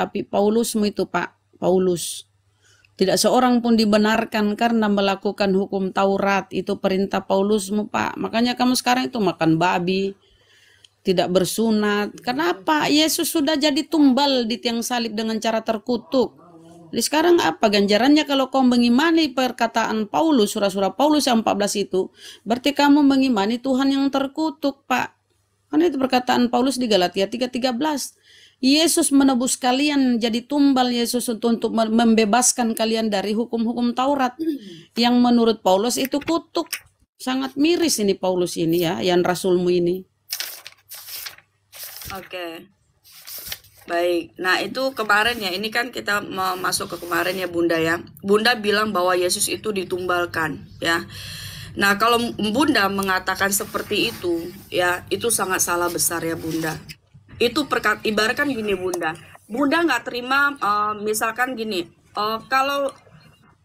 tapi Paulusmu itu Pak, Paulus. Tidak seorang pun dibenarkan karena melakukan hukum Taurat. Itu perintah Paulusmu Pak. Makanya kamu sekarang itu makan babi, tidak bersunat. Kenapa? Yesus sudah jadi tumbal di tiang salib dengan cara terkutuk. Jadi sekarang apa ganjarannya kalau kau mengimani perkataan Paulus, surah-surah Paulus yang 14 itu, berarti kamu mengimani Tuhan yang terkutuk, Pak. Karena itu perkataan Paulus di Galatia 3:13. Yesus menebus kalian jadi tumbal Yesus untuk, untuk membebaskan kalian dari hukum-hukum Taurat yang menurut Paulus itu kutuk. Sangat miris ini Paulus ini ya, yang rasulmu ini. Oke. Baik. Nah, itu kemarin ya. Ini kan kita mau masuk ke kemarin ya, Bunda ya. Bunda bilang bahwa Yesus itu ditumbalkan, ya. Nah, kalau Bunda mengatakan seperti itu, ya, itu sangat salah besar ya, Bunda. Itu perkat ibaratkan gini, Bunda. Bunda nggak terima uh, misalkan gini, uh, kalau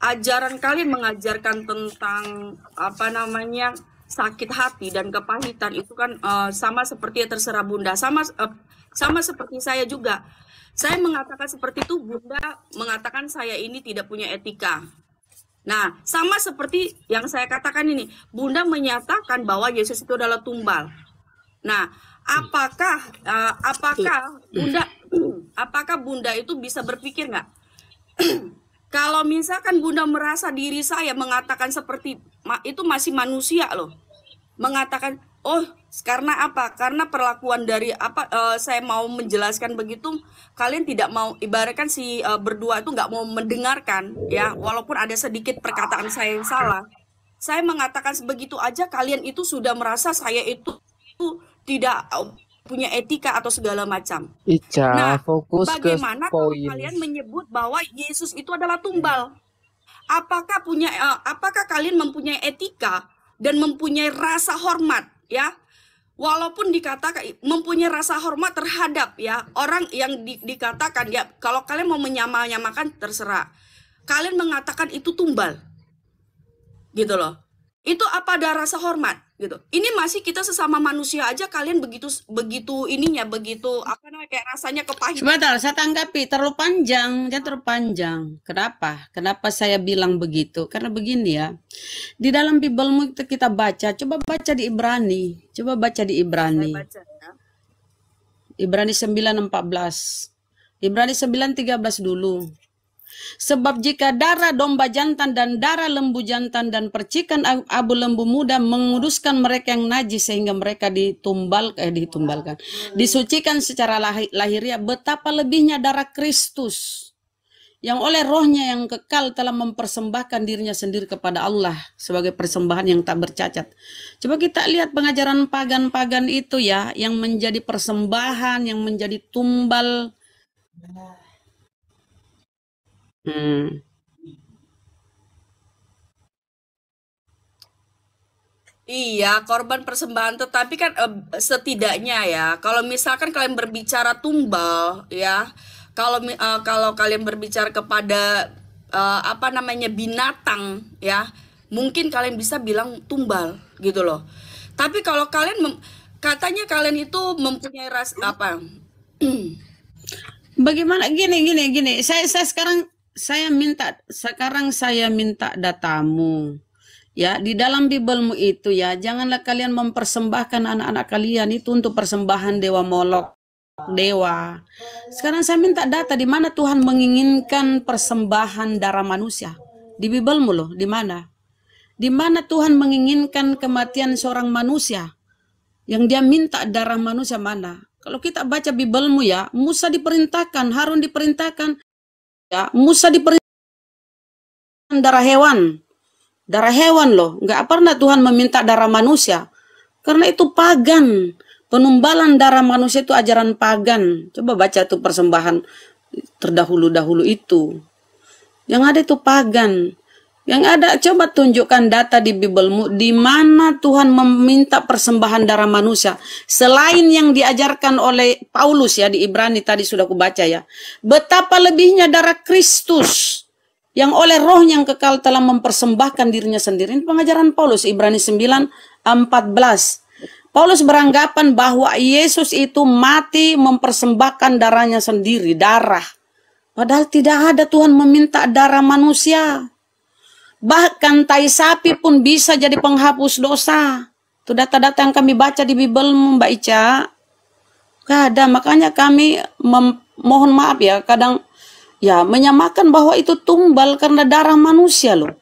ajaran kalian mengajarkan tentang apa namanya sakit hati dan kepahitan itu kan uh, sama seperti terserah bunda. Sama uh, sama seperti saya juga. Saya mengatakan seperti itu bunda mengatakan saya ini tidak punya etika. Nah sama seperti yang saya katakan ini bunda menyatakan bahwa Yesus itu adalah tumbal. Nah apakah uh, apakah bunda apakah bunda itu bisa berpikir nggak Kalau misalkan Bunda merasa diri saya mengatakan seperti itu masih manusia loh. Mengatakan, "Oh, karena apa? Karena perlakuan dari apa uh, saya mau menjelaskan begitu, kalian tidak mau ibaratkan si uh, berdua itu nggak mau mendengarkan ya, walaupun ada sedikit perkataan saya yang salah. Saya mengatakan begitu aja kalian itu sudah merasa saya itu, itu tidak punya etika atau segala macam. Ica, nah, fokus bagaimana ke kalau kalian menyebut bahwa Yesus itu adalah tumbal? Apakah punya uh, apakah kalian mempunyai etika dan mempunyai rasa hormat ya? Walaupun dikatakan mempunyai rasa hormat terhadap ya orang yang di, dikatakan ya kalau kalian mau menyamakan terserah. Kalian mengatakan itu tumbal. Gitu loh. Itu apa ada rasa hormat? gitu. Ini masih kita sesama manusia aja kalian begitu begitu ininya begitu apa namanya kayak rasanya kepahitan. Sebentar, saya tanggapi terlalu panjang, dia terlalu panjang. Kenapa? Kenapa saya bilang begitu? Karena begini ya. Di dalam Bible itu kita baca, coba baca di Ibrani. Coba baca di Ibrani. Baca, ya. Ibrani 9:14. Ibrani 9:13 dulu. Sebab jika darah domba jantan dan darah lembu jantan dan percikan abu lembu muda menguduskan mereka yang najis sehingga mereka ditumbal eh ditumbalkan, disucikan secara lahir, lahiriah, betapa lebihnya darah Kristus yang oleh rohnya yang kekal telah mempersembahkan dirinya sendiri kepada Allah sebagai persembahan yang tak bercacat. Coba kita lihat pengajaran pagan-pagan itu ya, yang menjadi persembahan, yang menjadi tumbal Hmm. Iya, korban persembahan. Tetapi kan eh, setidaknya ya, kalau misalkan kalian berbicara tumbal, ya, kalau eh, kalau kalian berbicara kepada eh, apa namanya binatang, ya, mungkin kalian bisa bilang tumbal, gitu loh. Tapi kalau kalian mem- katanya kalian itu mempunyai ras apa? Bagaimana gini gini gini. Saya saya sekarang saya minta sekarang saya minta datamu ya. Di dalam Biblemu itu ya janganlah kalian mempersembahkan anak-anak kalian itu untuk persembahan dewa Molok dewa. Sekarang saya minta data di mana Tuhan menginginkan persembahan darah manusia? Di Biblemu loh di mana? Di mana Tuhan menginginkan kematian seorang manusia? Yang dia minta darah manusia mana? Kalau kita baca Biblemu ya Musa diperintahkan Harun diperintahkan Ya, Musa diperintahkan darah hewan. Darah hewan loh. Nggak pernah Tuhan meminta darah manusia. Karena itu pagan. Penumbalan darah manusia itu ajaran pagan. Coba baca tuh persembahan terdahulu-dahulu itu. Yang ada itu pagan. Yang ada coba tunjukkan data di Biblemu di mana Tuhan meminta persembahan darah manusia selain yang diajarkan oleh Paulus ya di Ibrani tadi sudah kubaca ya. Betapa lebihnya darah Kristus yang oleh roh yang kekal telah mempersembahkan dirinya sendiri. Ini pengajaran Paulus Ibrani 9 14. Paulus beranggapan bahwa Yesus itu mati mempersembahkan darahnya sendiri, darah Padahal tidak ada Tuhan meminta darah manusia. Bahkan tai sapi pun bisa jadi penghapus dosa. Itu data-data yang kami baca di Bible Mbak Ica. Gak ada, makanya kami mohon maaf ya, kadang ya menyamakan bahwa itu tumbal karena darah manusia loh.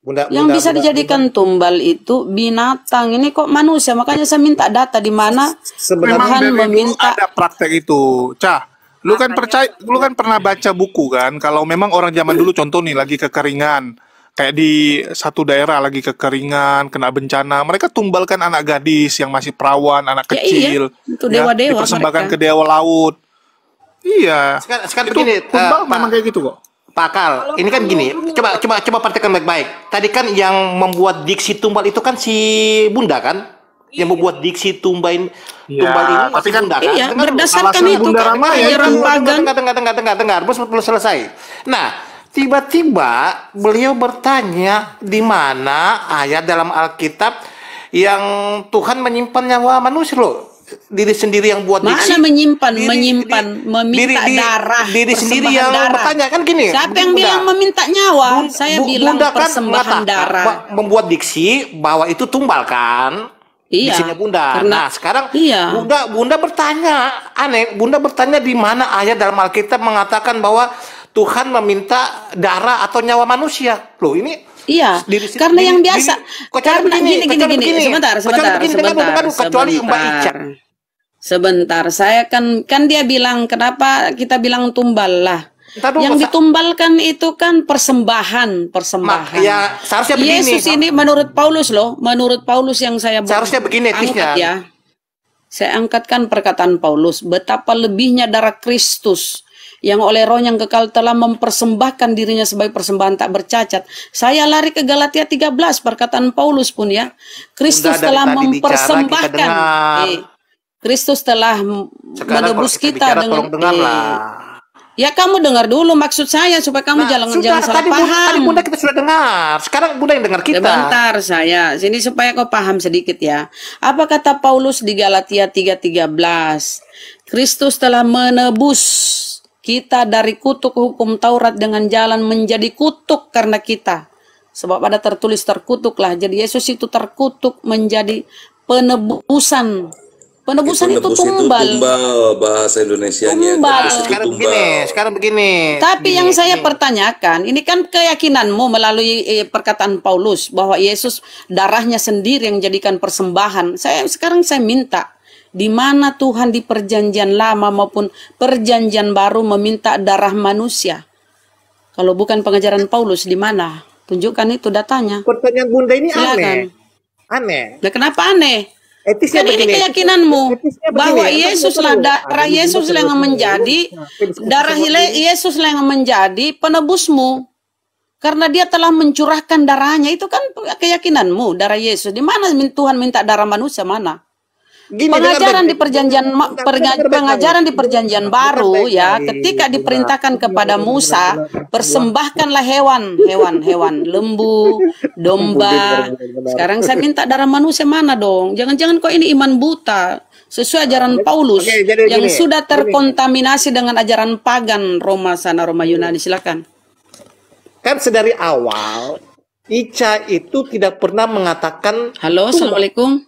Bunda, Yang Bunda, bisa Bunda, dijadikan tumbal itu binatang. Ini kok manusia? Makanya saya minta data di mana Sebenarnya Tuhan meminta ada praktek itu, Cah. Lu kan percaya, lu kan pernah baca buku kan? Kalau memang orang zaman dulu contoh nih lagi kekeringan, kayak di satu daerah lagi kekeringan, kena bencana, mereka tumbalkan anak gadis yang masih perawan, anak Ya iya, kecil, itu ya, dewa-dewa dipersembahkan mereka. ke dewa laut. Iya. Sekarang, sekarang Itu begini, tumbal Pak- memang kayak gitu kok. Pak Kal, ini kan gini, coba coba coba perhatikan baik-baik. Tadi kan yang membuat diksi tumbal itu kan si Bunda kan? Yang membuat diksi tumbain Iya, tumbal ini tapi si kan- Bunda kan? Iya, Dengar dulu. berdasarkan itu Bunda kan Rama ya ajaran itu. pagan. Dengar, dengar, dengar, dengar, dengar, belum, belum selesai. Nah, tiba-tiba beliau bertanya di mana ayat dalam Alkitab yang Tuhan menyimpan nyawa manusia loh. Diri sendiri yang buat Mana diksi. menyimpan, Diri- menyimpan, diri- meminta diri- diri- darah, diri sendiri yang darah. bertanya kan gini. Siapa yang Bunda. bilang meminta nyawa? Bun- Saya Bu- bilang Bunda kan persembahan mengatakan darah. membuat diksi bahwa itu tumbal kan. Iya, Diksinya Bunda. karena- nah, sekarang iya. Bunda Bunda bertanya, aneh, Bunda bertanya di mana ayat dalam Alkitab mengatakan bahwa Tuhan meminta darah atau nyawa manusia. Loh, ini Iya, diri- karena diri- yang biasa, diri- karena begini, gini, gini, kecuali gini, begini. sebentar, sebentar, begini, sebentar, dengar dulu, kecuali Mbak Ica. sebentar. Sebentar, saya kan, kan dia bilang, kenapa kita bilang tumbal lah. Dulu, yang ditumbalkan itu kan persembahan, Mak, persembahan. ya seharusnya begini. Yesus ini menurut Paulus loh, menurut Paulus yang saya Seharusnya begini, angkat ya. Saya angkatkan perkataan Paulus, betapa lebihnya darah Kristus yang oleh roh yang kekal telah mempersembahkan dirinya sebagai persembahan tak bercacat. Saya lari ke Galatia 13, perkataan Paulus pun ya. Kristus telah bicara, mempersembahkan. Eh, Kristus telah Sekarang menebus kita kita bicara, dengan eh. Ya kamu dengar dulu maksud saya supaya kamu Nah, jangan sudah, jangan salah tadi Bunda, paham. tadi Bunda kita sudah dengar. Sekarang Bunda yang dengar kita. Sebentar saya, sini supaya kau paham sedikit ya. Apa kata Paulus di Galatia 3:13? Kristus telah menebus kita dari kutuk hukum Taurat dengan jalan menjadi kutuk karena kita. Sebab ada tertulis terkutuklah. Jadi Yesus itu terkutuk menjadi penebusan. Penebusan itu Penebus tumbal. tumbal bahasa Indonesianya. Tumbal. Itu sekarang tumbal. begini, sekarang begini. Tapi Gini, yang saya pertanyakan, ini kan keyakinanmu melalui eh, perkataan Paulus bahwa Yesus darahnya sendiri yang jadikan persembahan. Saya sekarang saya minta di mana Tuhan di perjanjian lama maupun perjanjian baru meminta darah manusia. Kalau bukan pengajaran Paulus di mana? Tunjukkan itu datanya. pertanyaan Bunda ini Silakan. aneh. Aneh. Nah, kenapa aneh? Etisnya Kan ini begini. keyakinanmu Etisnya begini. bahwa Entar Yesus dulu. lah Ada darah Yesus yang menjadi Nah, darah dia. Yesus lah yang menjadi penebusmu karena dia telah mencurahkan darahnya itu kan keyakinanmu darah Yesus di mana Tuhan minta darah manusia mana Gini, pengajaran di perjanjian pengajaran di perjanjian baru ya ketika diperintahkan kepada Musa persembahkanlah hewan hewan hewan lembu domba. Sekarang saya minta darah manusia mana dong? Jangan-jangan kok ini iman buta sesuai ajaran Paulus jadi yang gini, sudah terkontaminasi dengan ajaran pagan Roma sana Roma Yunani. Silakan. Kan sedari awal Ica itu tidak pernah mengatakan halo assalamualaikum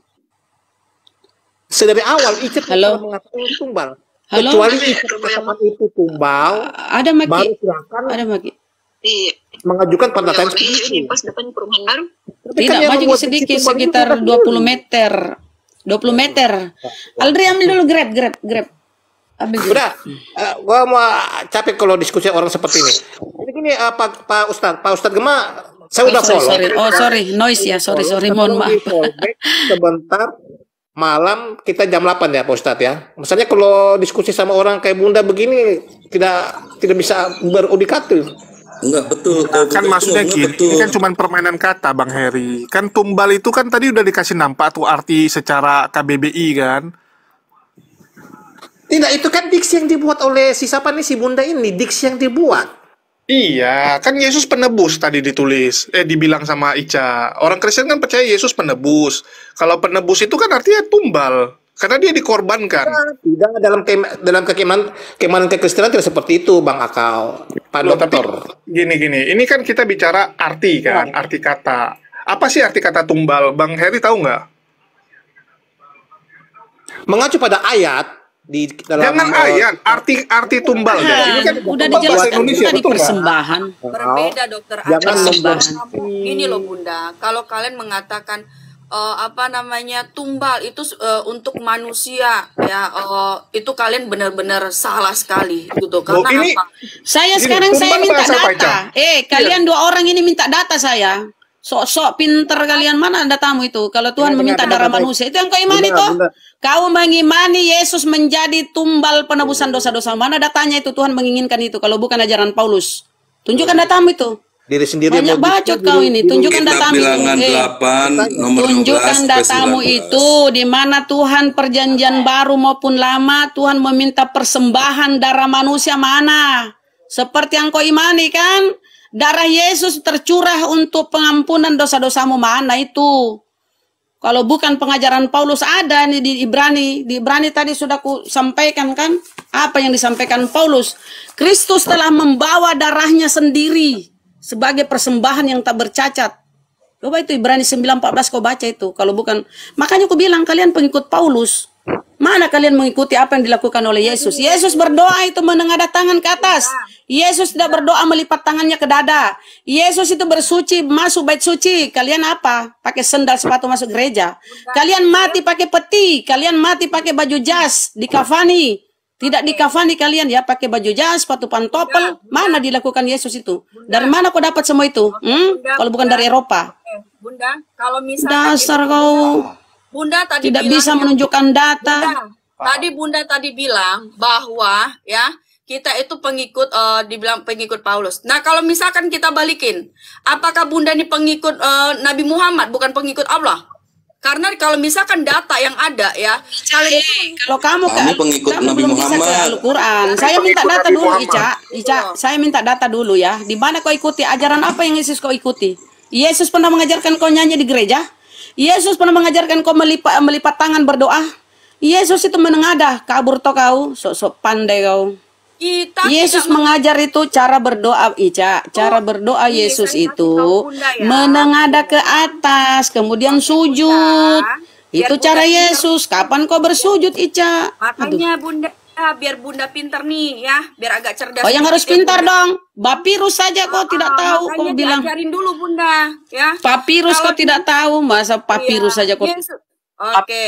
sedari awal tidak Halo. mengatakan tumbal. Halo. Kecuali Ica mengatakan itu tumbal, ada baru Maki silakan ada Maki Iya, mengajukan pernyataan ini, seperti ini itu. pas depan perumahan baru. Tapi kan Tidak, yang maju sedikit itu sekitar bukan 20 dulu. meter. 20 meter. Aldri ambil dulu grab, grab, grab. Ambil dulu. Udah, eh, gua mau capek kalau diskusi orang seperti ini. Jadi gini, eh, Pak Pak Ustad, Pak Ustad Gema, saya Oh, udah sorry, follow. sorry. Oh, sorry, noise ya. Sorry, sorry. Mohon maaf. Sebentar malam kita jam 8 ya Pak Ustadz ya. Misalnya kalau diskusi sama orang kayak Bunda begini tidak tidak bisa berudikatif. Enggak betul. Kalau kan betul, maksudnya gini, betul. ini kan cuma permainan kata Bang Heri. Kan tumbal itu kan tadi udah dikasih nampak tuh arti secara KBBI kan. Tidak, itu kan diksi yang dibuat oleh si siapa nih si Bunda ini, diksi yang dibuat. Iya, kan Yesus penebus tadi ditulis. Eh dibilang sama Ica. Orang Kristen kan percaya Yesus penebus. Kalau penebus itu kan artinya tumbal. Karena dia dikorbankan. Tidak dalam kem- dalam keimanan keimanan kekristenan tidak seperti itu, Bang Akal. Pak Loh, tapi Dokter. gini gini, ini kan kita bicara arti kan, arti kata. Apa sih arti kata tumbal? Bang Heri tahu nggak? Mengacu pada ayat di dalam Jangan ayat, arti arti tumbal deh. Ini kan udah tumbal bahasa dijelaskan Indonesia, tadi betul nggak? persembahan. Berbeda dokter Jangan membuat- Gini loh bunda, kalau kalian mengatakan eh, apa namanya tumbal itu eh, untuk manusia ya eh, itu kalian benar-benar salah sekali gitu karena ini- apa? Saya Gini, sekarang saya minta data. Ica? Eh, kalian dua orang ini minta data saya. Sok-sok pinter kalian mana datamu itu? Kalau Tuhan Dengar, meminta darah manusia itu yang kau imani toh? Kau mengimani Yesus menjadi tumbal penebusan dosa-dosa. Mana datanya itu Tuhan menginginkan itu kalau bukan ajaran Paulus? Tunjukkan datamu itu. diri sendiri Banyak mau bacot kau ini. Tunjukkan datamu itu. bilangan Eh, 8 nomor Tunjukkan 16 datamu 19. itu di mana Tuhan perjanjian baru maupun lama Tuhan meminta persembahan darah manusia mana? Seperti yang kau imani kan? Darah Yesus tercurah untuk pengampunan dosa-dosamu mana itu? Kalau bukan pengajaran Paulus ada nih di Ibrani, di Ibrani tadi sudah ku sampaikan kan? Apa yang disampaikan Paulus? Kristus telah membawa darahnya sendiri sebagai persembahan yang tak bercacat. Coba itu Ibrani 9:14 kau baca itu. Kalau bukan makanya aku bilang kalian pengikut Paulus. Mana kalian mengikuti apa yang dilakukan oleh Yesus? Yesus berdoa itu menengadah tangan ke atas. Yesus tidak berdoa melipat tangannya ke dada. Yesus itu bersuci masuk bait suci. Kalian apa? Pakai sendal sepatu masuk gereja. Kalian mati pakai peti. Kalian mati pakai baju jas di kafani. Tidak di kafani kalian ya pakai baju jas, sepatu pantopel. Mana dilakukan Yesus itu? Dari mana kau dapat semua itu? Hmm? Kalau bukan dari Eropa. Bunda, kalau misalkan Dasar kau Bunda tadi tidak bilang bisa menunjukkan data. Bunda, tadi Bunda tadi bilang bahwa ya kita itu pengikut eh, dibilang pengikut Paulus. Nah kalau misalkan kita balikin, apakah Bunda ini pengikut eh, Nabi Muhammad bukan pengikut Allah? Karena kalau misalkan data yang ada ya, kalian itu Kalau kamu Kami kan, pengikut kamu Nabi belum bisa ke Muhammad. Al-Quran. Saya minta data Nabi dulu, Muhammad. Ica. Ica, saya minta data dulu ya. Di mana kau ikuti ajaran apa yang Yesus kau ikuti? Yesus pernah mengajarkan kau nyanyi di gereja? Yesus pernah mengajarkan kau melipat melipat tangan berdoa? Yesus itu menengadah, kabur toh kau, sok-sok pandai kau. Yesus mengajar itu cara berdoa, Ica. Cara berdoa iya, Yesus itu ya. menengadah ke atas, kemudian sujud. Itu cara. Yesus. Kapan kau bersujud, Ica? Aduh. Makanya Bunda ya, biar Bunda pinter nih ya, biar agak cerdas. Oh yang harus ya, pintar Bunda. dong. Bapirus saja tidak Ah, tahu. makanya Kau bilang diajarin dulu Bunda ya. papirus Kalau tidak tahu. Masa papirus Iya, saja. Yesus. Oke.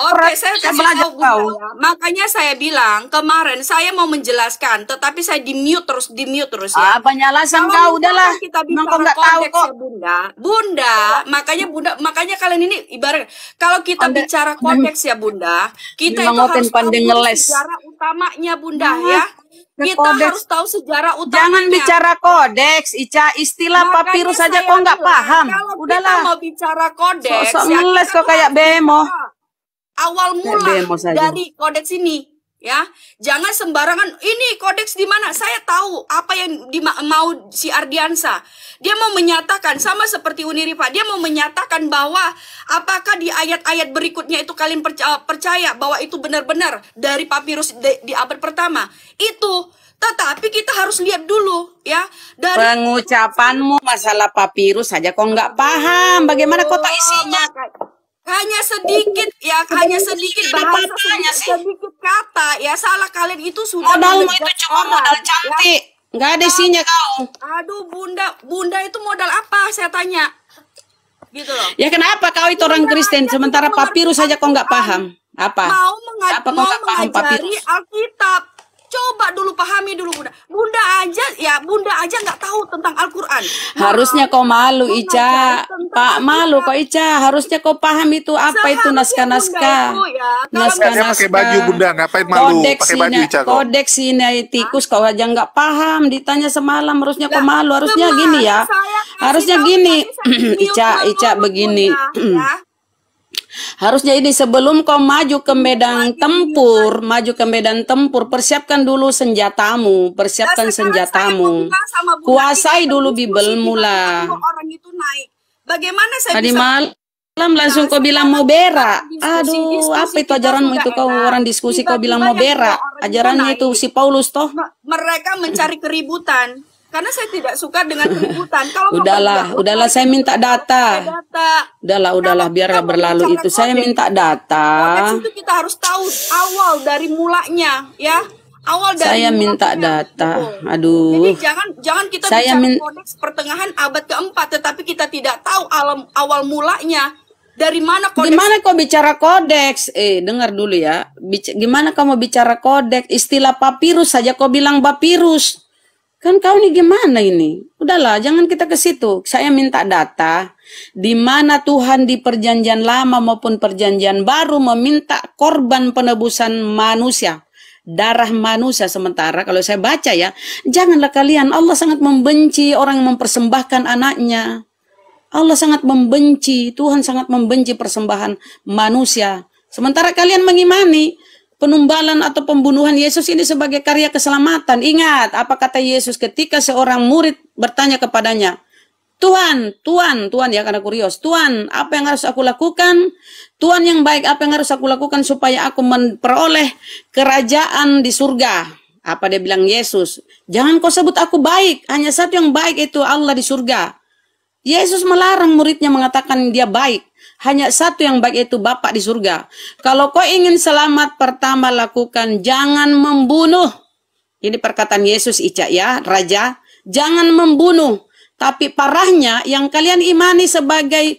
Oke, saya Saya kasih tahu Bunda tahu. ya. Makanya saya bilang kemarin saya mau menjelaskan, tetapi saya di mute terus, di mute terus Ah, ya. penyalasan Kalau kau misalkan udahlah. Kita kau bicara nggak tahu konteks kok. ya Bunda. Bunda, makanya Bunda, makanya kalian ini ibarat kalau kita Anda- bicara konteks ya Bunda, kita itu harus tahu sejarah utamanya Bunda Nah, ya. Kita kodeks. harus tahu sejarah utamanya. Jangan bicara kodeks, Ica. Istilah Makanya papirus saja kau nggak paham. Kalau kita Udahlah. mau bicara kodeks, Sok-sok ya ngeles kita kau tuh kayak bemo. bicara Awal mula dari kodeks ini, ya. Jangan sembarangan. Ini kodeks di mana? Saya tahu apa yang di, mau si Ardiansa. Dia mau menyatakan sama seperti Uniri Pak. Dia mau menyatakan bahwa apakah di ayat-ayat berikutnya itu kalian percaya, percaya bahwa itu benar-benar dari papirus di, di abad pertama. Itu tetapi kita harus lihat dulu ya dari Pengucapanmu masalah papirus saja kau nggak paham. Bagaimana kau tak isinya? Hanya sedikit ya hanya sedikit bahasa sedikit, sih. sedikit kata ya salah kalian itu sudah Modalmu itu cuma orang, modal ya. cantik. Nggak ada isinya kau. aduh bunda bunda itu modal apa saya tanya gitu loh Ya kenapa kau itu orang Kristen sementara papirus saja kau nggak paham? Apa? mau menga- Apa kau mau paham mengajari papirus? Alkitab coba dulu pahami dulu bunda bunda aja ya bunda aja nggak tahu tentang Al-Quran Harusnya kau malu, Ica. Pak malu kok. Ica. Harusnya kau paham itu apa itu naskah-naskah. Ya, kalau Naskah-naskah. Pakai baju, Bunda. Ngapain malu? Pakai baju, Ica, kok. Kodeks sinaiticus kau aja nggak paham. Ditanya semalam harusnya kau malu. Harusnya gini ya. Harusnya gini. Ica, Ica begini. Ya. Harusnya ini sebelum kau maju ke medan tempur, maju ke medan tempur, persiapkan dulu senjatamu, persiapkan Nah, senjatamu. Kuasai dulu bibelmu lah. kalau orang itu naik. Bagaimana saya Tadi bisa mal Malam langsung kau bilang mau berak. Aduh, apa itu ajaranmu itu kau orang diskusi kau bilang mau berak. Ajarannya itu si Paulus toh. mereka mencari keributan karena saya tidak suka dengan keributan. Kalau mau Udahlah, berdialog, udahlah saya minta data. data. Udahlah, udahlah biar Kalau kita berlalu itu. Saya minta data. Konteks itu kita harus tahu awal dari mulanya, ya. Awal dari Saya minta mulanya. data. Betul. Jadi Aduh. jangan jangan kita Saya bicara min- kodeks pertengahan abad keempat, tetapi kita tidak tahu alam awal mulanya dari mana kodeks. Gimana kau bicara kodeks? Eh, dengar dulu ya. Bic- gimana kamu bicara kodeks? Istilah papirus saja kau bilang papirus. Kan kau nih gimana ini? Udahlah, jangan kita ke situ. Saya minta data di mana Tuhan di perjanjian lama maupun perjanjian baru meminta korban penebusan manusia. Darah manusia sementara kalau saya baca ya, janganlah kalian Allah sangat membenci orang yang mempersembahkan anaknya. Allah sangat membenci, Tuhan sangat membenci persembahan manusia. Sementara kalian mengimani penumbalan atau pembunuhan Yesus ini sebagai karya keselamatan. Ingat, apa kata Yesus ketika seorang murid bertanya kepadanya, Tuhan, Tuhan, Tuhan ya karena kurios. Tuhan, apa yang harus aku lakukan? Tuhan yang baik, apa yang harus aku lakukan supaya aku memperoleh kerajaan di surga? Apa dia bilang Yesus? Jangan kau sebut aku baik, hanya satu yang baik itu Allah di surga. Yesus melarang muridnya mengatakan dia baik. Hanya satu yang baik itu Bapak di surga. Kalau kau ingin selamat, pertama lakukan jangan membunuh. Ini perkataan Yesus Ica ya, Raja. Jangan membunuh. Tapi parahnya yang kalian imani sebagai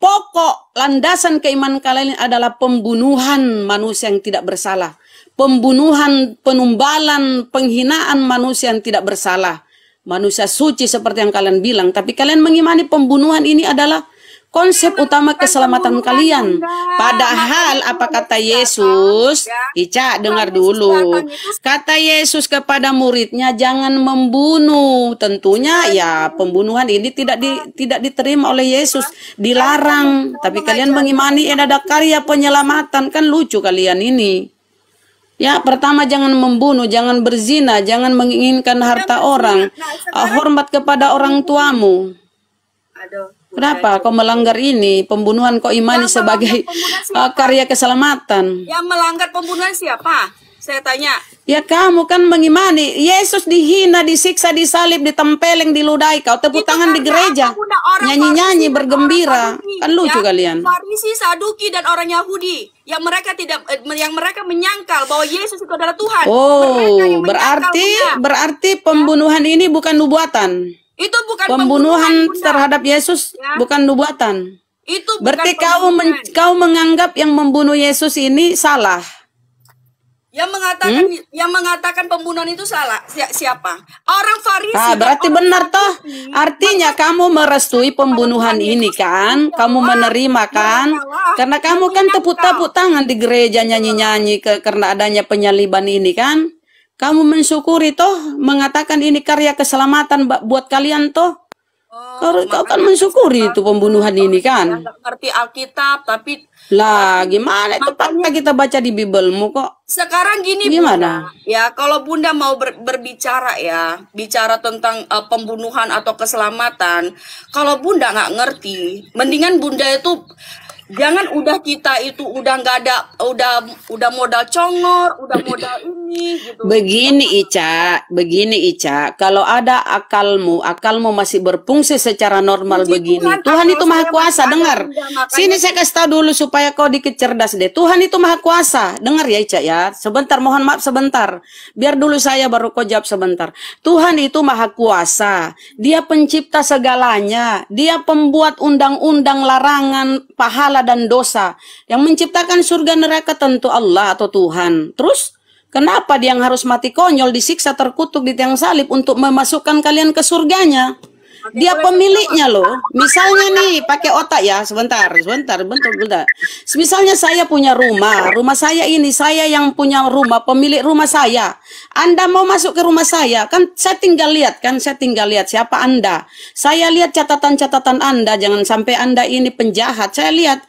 pokok landasan keimanan kalian adalah pembunuhan manusia yang tidak bersalah. Pembunuhan, penumbalan, penghinaan manusia yang tidak bersalah. Manusia suci seperti yang kalian bilang. Tapi kalian mengimani pembunuhan ini adalah konsep utama keselamatan kalian. Padahal apa kata Yesus? Ica dengar dulu. Kata Yesus kepada muridnya jangan membunuh. Tentunya ya pembunuhan ini tidak di, tidak diterima oleh Yesus, dilarang. Tapi kalian mengimani ada karya penyelamatan kan lucu kalian ini. Ya, pertama jangan membunuh, jangan berzina, jangan menginginkan harta orang. Ah, hormat kepada orang tuamu. Aduh. Kenapa kau melanggar ini? Pembunuhan kau imani Yang sebagai uh, karya keselamatan. Yang melanggar pembunuhan siapa? Saya tanya. Ya kamu kan mengimani Yesus dihina, disiksa, disalib, ditempeleng, diludahi. Kau tepuk Itu tangan di gereja, nyanyi-nyanyi, bergembira. orang Kan lucu ya. kalian. Farisi, Saduki dan orang Yahudi yang mereka tidak eh, yang mereka menyangkal bahwa Yesus itu adalah Tuhan. Oh, berarti Bunda. berarti pembunuhan ini bukan nubuatan. itu bukan Pembunuhan Bunda. terhadap Yesus Ya. bukan nubuatan. itu bukan Berarti kau men- pembunuhan. kau menganggap yang membunuh Yesus ini salah. Yang mengatakan Hmm? yang mengatakan pembunuhan itu salah Si- siapa? Orang Farisi. Ah, berarti orang benar toh. Artinya kamu merestui pembunuhan ini kan? Kamu menerima kan? Karena kamu kan tepuk-tepuk tangan di gereja nyanyi-nyanyi ke karena adanya penyaliban ini kan? Kamu mensyukuri toh mengatakan ini karya keselamatan buat kalian toh? Oh, Kau, kau kan mensyukuri itu pembunuhan ini kan? ngerti Alkitab tapi Lah, gimana itu kita baca di Bibelmu kok? Sekarang gini Gimana? Bunda, ya kalau Bunda mau ber- berbicara ya, bicara tentang eh, pembunuhan atau keselamatan, kalau Bunda nggak ngerti, mendingan Bunda itu jangan udah kita itu udah nggak ada, udah udah modal congor, udah modal ini gitu. Begini Ica, begini Ica, kalau ada akalmu, akalmu masih berfungsi secara normal Puji begini. Tuhan, Tuhan itu maha kuasa, dengar. Makanya- Sini saya kasih tahu dulu supaya kau dikit cerdas deh. Tuhan itu maha kuasa, dengar ya Ica ya. Sebentar, mohon maaf sebentar. Biar dulu saya baru kau jawab sebentar. Tuhan itu maha kuasa, dia pencipta segalanya, dia pembuat undang-undang larangan, pahala dan dosa. Yang menciptakan surga neraka tentu Allah atau Tuhan. Terus Kenapa dia yang harus mati konyol, disiksa, terkutuk di tiang salib untuk memasukkan kalian ke surganya? Dia pemiliknya loh. Misalnya nih, pakai otak ya, sebentar, sebentar, bentar, bentar. Misalnya saya punya rumah, rumah saya ini, saya yang punya rumah, pemilik rumah saya. Anda mau masuk ke rumah saya, kan saya tinggal lihat, kan saya tinggal lihat siapa Anda. Saya lihat catatan-catatan Anda, jangan sampai Anda ini penjahat. Saya lihat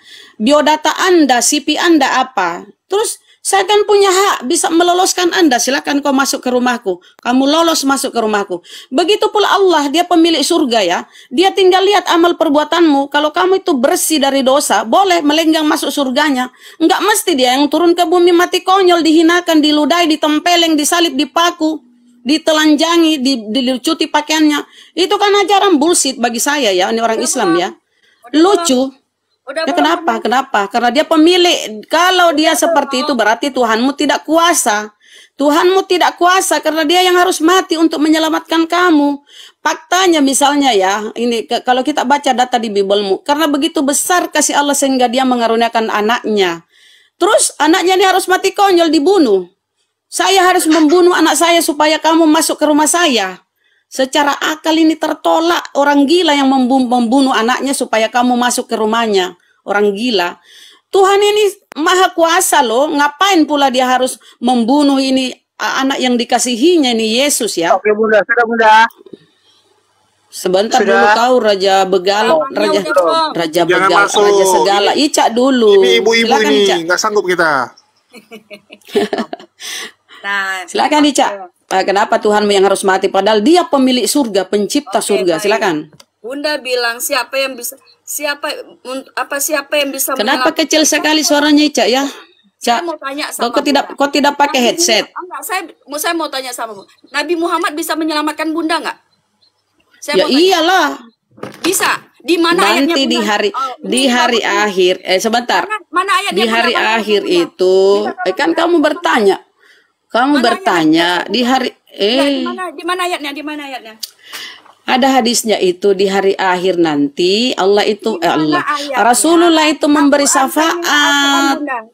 biodata Anda, CP Anda apa. Terus Saya kan punya hak bisa meloloskan Anda. Silakan kau masuk ke rumahku. Kamu lolos masuk ke rumahku. Begitu pula Allah, dia pemilik surga ya. Dia tinggal lihat amal perbuatanmu. Kalau kamu itu bersih dari dosa, boleh melenggang masuk surganya. Enggak mesti dia yang turun ke bumi mati konyol, dihinakan, diludai, ditempeleng, disalib, dipaku, ditelanjangi, di- dilucuti pakaiannya. Itu kan ajaran bullshit bagi saya ya, ini orang Islam ya. Lucu. Udah Ya kenapa? Kenapa? Karena dia pemilik. Kalau dia seperti itu berarti Tuhanmu tidak kuasa. Tuhanmu tidak kuasa karena dia yang harus mati untuk menyelamatkan kamu. Faktanya misalnya ya, ini ke- kalau kita baca data di Biblemu, karena begitu besar kasih Allah sehingga dia mengaruniakan anaknya. Terus anaknya ini harus mati konyol dibunuh. Saya harus membunuh anak saya supaya kamu masuk ke rumah saya. Secara akal ini tertolak orang gila yang membu- membunuh anaknya supaya kamu masuk ke rumahnya. Orang gila. Tuhan ini maha kuasa loh. Ngapain pula dia harus membunuh ini anak yang dikasihinya ini Yesus ya. Oke bunda, sudah bunda. Sebentar Sudah. dulu tahu Raja Begal, Tawannya Raja. Raja Begal, masuk. Raja Segala. Ica dulu. Ini ibu-ibu ini nggak sanggup kita. Nah, Silakan Ica. Ah, Kenapa Tuhanmu yang harus mati padahal dia pemilik surga, pencipta Oke, surga. baik. Silakan. Bunda bilang siapa yang bisa siapa apa siapa yang bisa Kenapa kecil sekali suaranya Ica ya? Saya Cak, mau tanya sama kok tidak Bunda. kau tidak pakai Nabi headset? Muhammad- enggak, saya mau saya mau tanya sama Bu. Nabi Muhammad bisa menyelamatkan Bunda enggak? Saya Ya mau tanya. iyalah. Bisa. Di mana ayatnya Nanti di Bunda? hari Oh, di hari akhir eh sebentar. Mana, mana ayatnya Di Bunda? hari Mana akhir itu eh kan kamu bertanya. Kamu Mana bertanya ayatnya? di hari Ya, di eh mana di mana ayatnya? Di mana ayatnya? ada hadisnya itu di hari akhir nanti Allah itu eh, Allah ayatnya? Rasulullah itu memberi syafaat.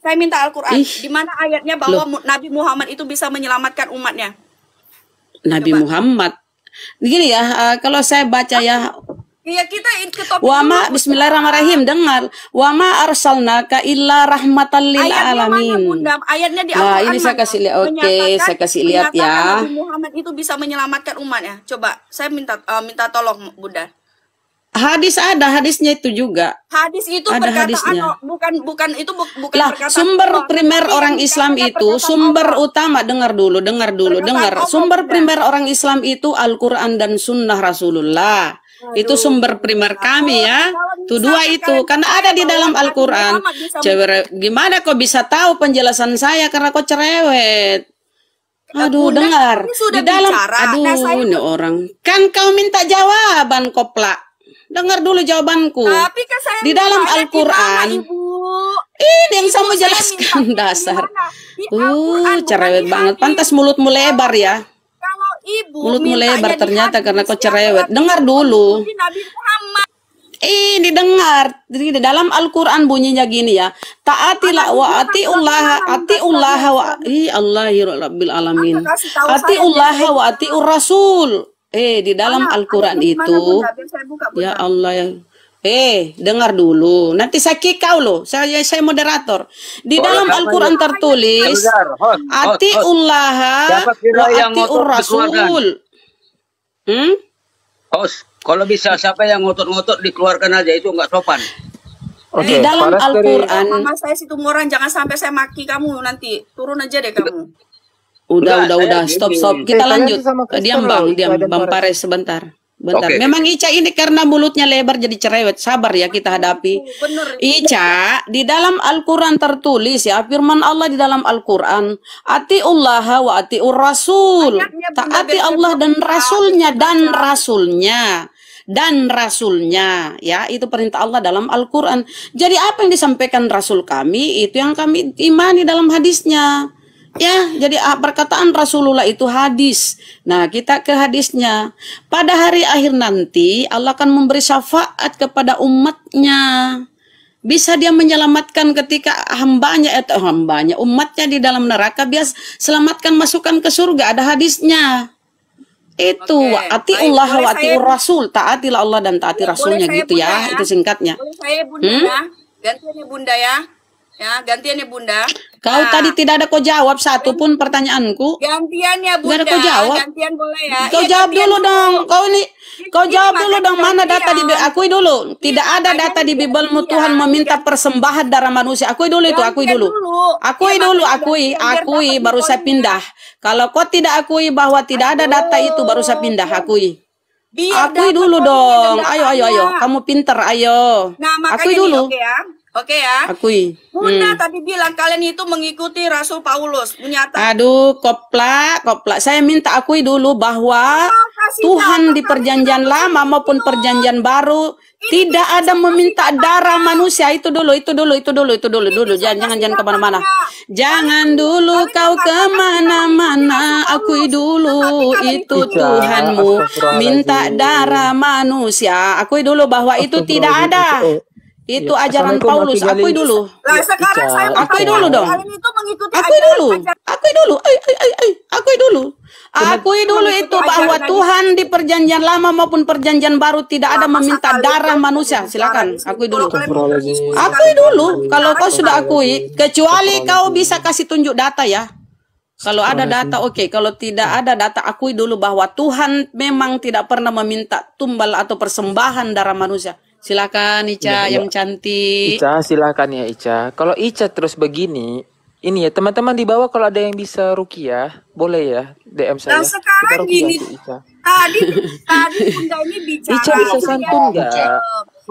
Saya minta Al-Quran. Ih. Di mana ayatnya bahwa Mu- Nabi Muhammad itu bisa menyelamatkan umatnya? Nabi Muhammad. Begini ya, eh, kalau saya baca ya Iya kita ke topik Wa dulu, ma Bunda. bismillahirrahmanirrahim dengar wa ma arsalnaka illa rahmatan lil alamin. Bunda? Ayatnya di Nah, Al-Quran ini saya kasih lihat. Oke, saya kasih lihat ya. Nabi Muhammad itu bisa menyelamatkan umatnya. Coba, saya minta eh, minta tolong, Bunda. Hadis ada hadisnya itu juga. Hadis itu Ada perkataan hadisnya. oh, bukan bukan itu bu- bukan Lah, perkataan sumber Allah. primer Tapi orang Islam itu, sumber Allah. utama dengar dulu, dengar dulu, Perkataan dengar. Allah, Sumber primer orang Islam itu Al-Qur'an dan sunnah Rasulullah. Itu sumber primer kami ya. Itu dua itu karena ada di dalam Al-Qur'an. Cewek gimana kok bisa tahu penjelasan saya karena kok cerewet? Aduh, Bunda, dengar. sudah Di dalam bicara. aduh, Nah, saya ini orang. Kan kau minta jawaban, Kopla. Dengar dulu jawabanku. Tapi kan saya di dalam Al-Qur'an. Ini yang Ibu, saya mau saya jelaskan dasar. Uh, cerewet banget. Pantas mulutmu lebar ya. Ibu Mulutmu lebar ternyata karena kau yang cerewet. Dengar dulu. ikuti Nabi Muhammad. Ini dengar. Di dalam Al-Qur'an bunyinya gini ya. Taatilah wa atiullah atiullah wa i Allah rabbil alamin. Atiullah wa atiur rasul. Eh, di dalam? Al-Qur'an itu. Ya Allah ya. Eh, dengar dulu. Nanti saya kick kau loh. Saya saya moderator. Di dalam Al-Qur'an tertulis Sebentar, host, host, host. Atiullah Siapa kira wa atiur rasul. Hmm? Host, kalau bisa siapa yang ngotot-ngotot dikeluarkan aja itu nggak sopan. Di dalam Al-Qur'an Mama saya situ orang jangan sampai saya maki kamu nanti. Turun aja deh kamu. Udah, Enggak, udah, udah. gini. Stop, stop. Kita Eh, lanjut. Diam, Bang. Diam. Bang. Pares sebentar. Bentar. Oke. Memang Ica ini karena mulutnya lebar jadi cerewet. Sabar ya kita hadapi. Bener. Ica, di dalam Al-Quran tertulis ya, firman Allah di dalam Al-Quran, Atiullah wa atiur rasul. Taati Allah dan rasulnya, dan Baca. rasulnya. Dan rasulnya, ya, itu perintah Allah dalam Al-Quran. Jadi apa yang disampaikan rasul kami, itu yang kami imani dalam hadisnya. Ya, jadi ah, perkataan Rasulullah itu hadis. Nah, kita ke hadisnya. Pada hari akhir nanti Allah akan memberi syafaat kepada umatnya. Bisa dia menyelamatkan ketika hambanya atau hambanya umatnya di dalam neraka bias selamatkan masukkan ke surga ada hadisnya. Itu wa atiullah wa atiur rasul taatilah Allah dan taati Boleh rasulnya gitu bunda ya. Itu singkatnya. Boleh saya bunda Hmm? ya? Gantian ya bunda ya. Ya, gantian ya Bunda. Kau Nah, tadi tidak ada kau jawab satu pun pertanyaanku. gantian ya ada Bunda. kau jawab. Gantian boleh ya. Kau Iya, jawab dulu dong. Kau ini kau Ini jawab dulu dong mana data di akui dulu. Tidak Iya, ada data di Bibelmu gantian. Tuhan meminta persembahan darah manusia. Akui dulu itu, akui dulu. Akui Iya, dulu, akui, biar akui baru saya pindah. Kalau kau tidak akui bahwa tidak ada data itu baru saya pindah, akui. Biar Akui dulu dong. Ayo, ayo, ayo. Kamu pinter, ayo. Nah, Akui nih, dulu. oke ya. Oke ya. Akui. Bunda Hmm. tadi bilang kalian itu mengikuti Rasul Paulus menyatakan Aduh, koplak, koplak. Saya minta akui dulu bahwa kasih Tuhan di perjanjian lama maupun perjanjian baru tidak ada meminta darah manusia. Itu dulu, itu dulu, itu dulu, itu dulu, dulu. Jangan, jangan, jangan ke mana-mana. Jangan dulu kau ke mana-mana. Akui dulu itu Tuhanmu minta darah manusia. Akui dulu bahwa itu tidak ada. Itu ajaran Paulus. Akui dulu. Lah sekarang saya mau Akui dulu dong. Itu mengikuti Akui ajaran- dulu, akui dulu, ay, ay, ay, ay. akui dulu. Akui dulu itu bahwa Tuhan di perjanjian lama maupun perjanjian baru tidak ada meminta darah manusia. Silakan, akui dulu. Akui dulu. Kalau kau sudah akui, kecuali kau bisa kasih tunjuk data ya. Kalau ada data oke, kalau tidak ada data akui dulu bahwa Tuhan memang tidak pernah meminta tumbal atau persembahan darah manusia. Silakan Ica yang cantik. Ica silakan ya Ica. Kalau Ica terus begini, ini ya teman-teman di bawah kalau ada yang bisa rukiah, boleh ya DM saya. Nah sekarang Kita gini, Ica. tadi tadi bunda ini bicara. Ica bisa santun nggak?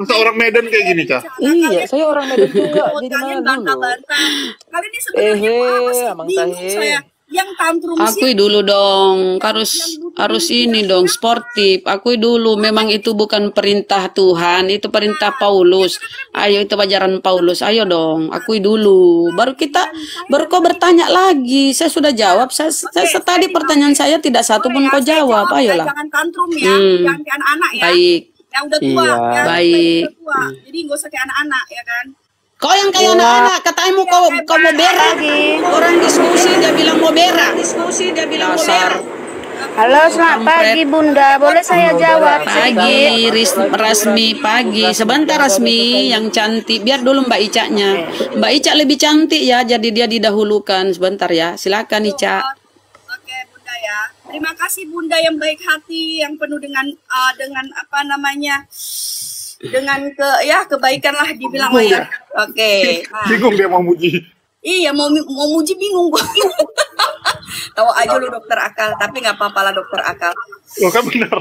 Masa orang Medan kayak gini, Cah? Iya, saya orang Medan juga. Jadi mana. Kalian ini sebenarnya Ehe, apa sih? Bingung saya. Yang tantrum Akui sih. dulu dong, harus harus ini dong sportif. Akui dulu, memang itu bukan perintah Tuhan, itu perintah Paulus. Ayo itu ajaran Paulus. Ayo dong, akui dulu. Baru kita baru kau bertanya lagi. Saya sudah jawab. Saya, saya tadi pertanyaan saya tidak satu pun Ya, kau jawab. Ayolah. Jangan tantrum ya. Hmm. Jangan anak-anak ya. Baik. Yang udah tua. Iya. ya. Baik. Udah tua. Jadi nggak usah kayak anak-anak ya kan. Kau yang kayak anak-anak, katamu kau kau mau berak. Orang diskusi dia bilang mau berak. Diskusi dia bilang mau berak. Halo, selamat pagi Bunda. Boleh saya jawab? Pagi, Ris, Rasmi, pagi. Sebentar Rasmi yang cantik. Biar dulu Mbak Ica-nya. Mbak Ica lebih cantik ya, jadi dia didahulukan. Sebentar ya. Silakan Ica. Oke Bunda ya. Terima kasih Bunda yang baik hati, yang penuh dengan uh, dengan apa namanya dengan ke ya kebaikan lah dibilang lah ya. Oke. Nah, Bingung dia mau muji. iya mau mau muji bingung gua. Tahu aja lu dokter akal, tapi nggak apa-apa lah dokter akal. Loh kan benar.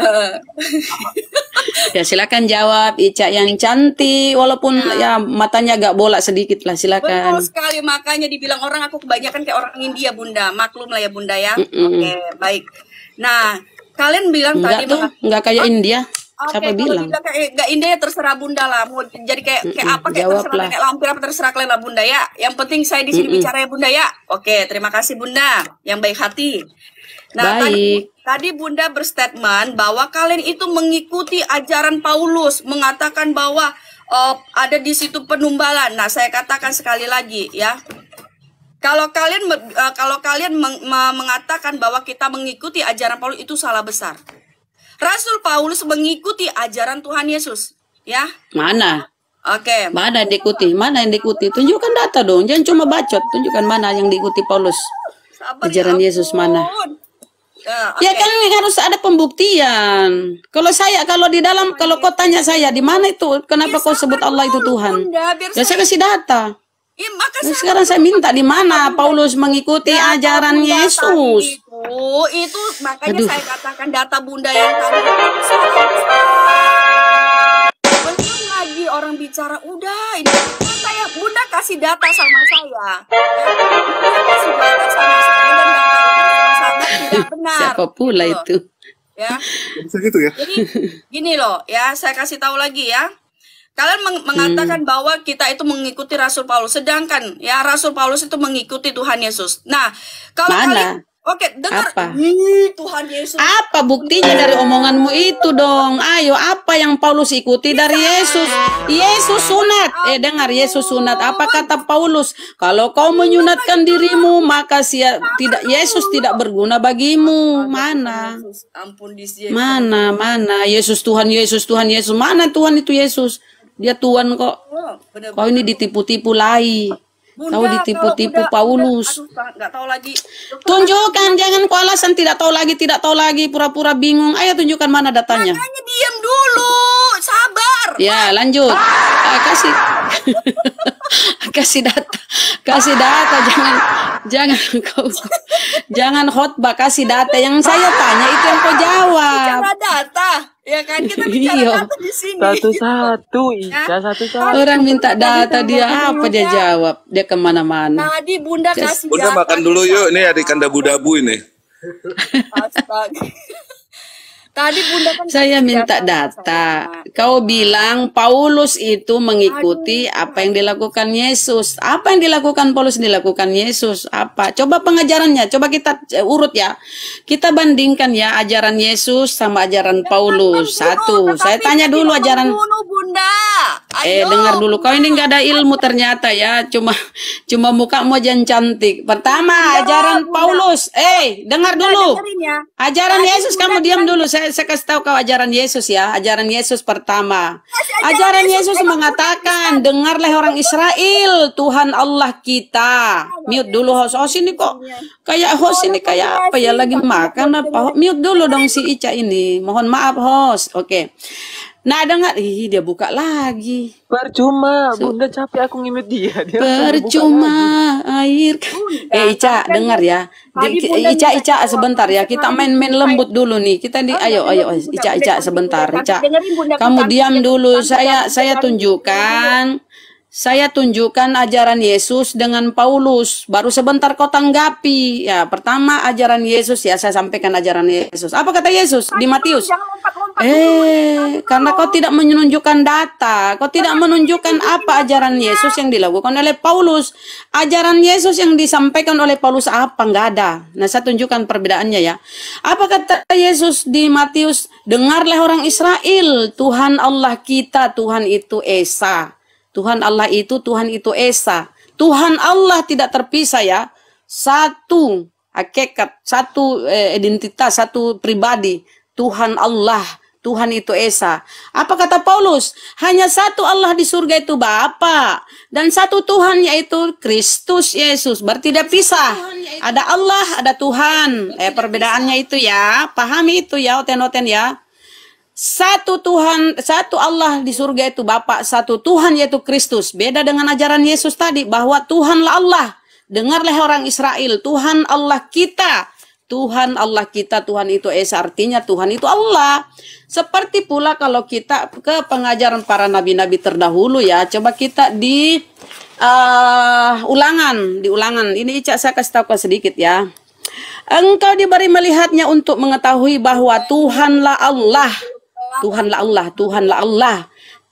Eh, Ya silakan jawab Ica yang cantik walaupun ya matanya agak bolak sedikit lah silakan. Betul sekali makanya dibilang orang aku kebanyakan kayak orang India Bunda. Maklum lah ya Bunda ya. Mm-mm. Oke, baik. Nah, kalian bilang Enggak tadi tuh, enggak kayak India. Oke, Siapa bilang? dibilang kayak nggak India ya terserah Bunda lah. Mau jadi kayak kayak apa kayak jawab terserah lah. kayak lampir apa terserah kalian lah Bunda ya. Yang penting saya di sini bicara ya Bunda ya. Oke, terima kasih Bunda yang baik hati. Nah, tadi, Baik. tadi Bunda berstatement bahwa kalian itu mengikuti ajaran Paulus, mengatakan bahwa eh, ada di situ penumbalan. Nah, saya katakan sekali lagi ya. Kalau kalian eh, kalau kalian meng- me- mengatakan bahwa kita mengikuti ajaran Paulus itu salah besar. Rasul Paulus mengikuti ajaran Tuhan Yesus, ya. Mana? Oke. Mana yang diikuti? Mana yang diikuti? Tunjukkan data dong. Jangan cuma bacot. Tunjukkan mana yang diikuti Paulus. Sabar, Ajaran ya Yesus mana? Ya, Ya oke. kan harus ada pembuktian. Kalau saya kalau di dalam kalau kau tanya saya di mana itu kenapa kau sebut Allah itu Tuhan? Bunda, Ya saya kasih data. Ya, maka Nah, saya- sekarang saya minta di mana Paulus mengikuti Data ajaran Bunda Yesus. Itu, itu makanya Aduh. saya katakan data Bunda yang tadi. Belum lagi orang bicara, udah ini kan saya Bunda kasih data sama saya. Ya, Bunda kasih data sama saya dan data sangat tidak benar. Siapa pula Gitu. itu? Ya. Bisa gitu ya? Jadi gini loh, ya saya kasih tahu lagi ya. Kalian meng- mengatakan bahwa kita itu mengikuti Rasul Paulus, sedangkan ya Rasul Paulus itu mengikuti Tuhan Yesus. Nah, kalau Mana? kalian Oke, dengar. Apa? Ih, Tuhan Yesus. Apa buktinya dari omonganmu itu dong? Ayo, apa yang Paulus ikuti dari Yesus? Yesus sunat. Eh, dengar Yesus sunat. Apa kata Paulus? Kalau kau menyunatkan dirimu, maka sia, tidak Yesus tidak berguna bagimu. Mana? Ampun di. Mana? Mana? Yesus Tuhan, Yesus Tuhan, Yesus. Mana Tuhan itu Yesus? Dia tuan kok. Oh, bener Kau ini ditipu-tipu lagi. Bunda, Kau ditipu-tipu Paulus. Nggak tahu lagi. Tunjukkan, jangan kau alasan tidak tahu lagi, tidak tahu lagi, pura-pura bingung. Ayo tunjukkan mana datanya. Makanya diam dulu, sabar. Ya, lanjut. Ah, kasih kasih data. Kasih data jangan jangan kau jangan khotbah kasih data yang saya tanya itu yang kau jawab. Bicara data, ya kan kita bicara Iya. data di sini. Satu-satu, Ica, satu-satu. Orang minta data dia apa dia jawab? Dia ke mana-mana. Tadi Bunda kasih Bunda makan dulu yuk, ini adik dabu-dabu ini. Astaga. Tadi Bunda kan Saya minta data. Kau bilang Paulus itu mengikuti apa yang dilakukan Yesus. Apa yang dilakukan Paulus dilakukan Yesus? Apa? Coba pengajarannya. Coba kita eh, urut ya. Kita bandingkan ya ajaran Yesus sama ajaran Paulus. Satu. Saya tanya dulu ajaran dulu Bunda. Eh Ayo. dengar dulu kau ini nggak ada ilmu ternyata ya cuma cuma aja yang cantik. Pertama ajaran Paulus. Eh dengar dulu. ya. Ajaran Yesus kamu diam dulu. Saya saya kasih tahu kau ajaran Yesus ya. Ajaran Yesus pertama. Ajaran Yesus mengatakan dengarlah orang Israel Tuhan Allah kita. Mute dulu host. Host ini kok kayak host ini kayak apa ya lagi makan apa? Mute dulu dong si Ica ini. Mohon maaf host. Oke. Nah dengar, ih dia buka lagi. Percuma, Bunda capek aku ngimit dia. dia Percuma air. Eh Ica, dengar ya. Di- Ica, Ica sebentar ya. Kita main-main lembut dulu nih. Kita di ayo ayo Ica, Ica sebentar. Ica. Kamu diam dulu. Saya saya tunjukkan saya tunjukkan ajaran Yesus dengan Paulus. Baru sebentar kau tanggapi. Ya, pertama ajaran Yesus ya saya sampaikan ajaran Yesus. Apa kata Yesus di Matius? Eh, karena kau tidak menunjukkan data, kau tidak menunjukkan apa ajaran Yesus yang dilakukan oleh Paulus. Ajaran Yesus yang disampaikan oleh Paulus apa? Enggak ada. Nah, saya tunjukkan perbedaannya ya. Apa kata Yesus di Matius? Dengarlah orang Israel, Tuhan Allah kita, Tuhan itu Esa. Tuhan Allah itu, Tuhan itu Esa. Tuhan Allah tidak terpisah ya. Satu hakikat, satu eh, identitas, satu pribadi. Tuhan Allah, Tuhan itu Esa. Apa kata Paulus? Hanya satu Allah di surga itu Bapa dan satu Tuhan yaitu Kristus Yesus. Berarti tidak pisah. Ada Allah, ada Tuhan. Eh perbedaannya itu ya. Pahami itu ya, oten-oten ya. Satu Tuhan, satu Allah di surga itu Bapa, satu Tuhan yaitu Kristus. Beda dengan ajaran Yesus tadi bahwa Tuhanlah Allah. Dengarlah orang Israel, Tuhan Allah kita. Tuhan Allah kita, Tuhan itu Esa, artinya Tuhan itu Allah. Seperti pula kalau kita ke pengajaran para nabi-nabi terdahulu ya, coba kita di eh, ulangan, di ulangan. Ini Ica saya kasih tahu sedikit ya. Engkau diberi melihatnya untuk mengetahui bahwa Tuhanlah Allah. Tuhanlah Allah, Tuhanlah Allah.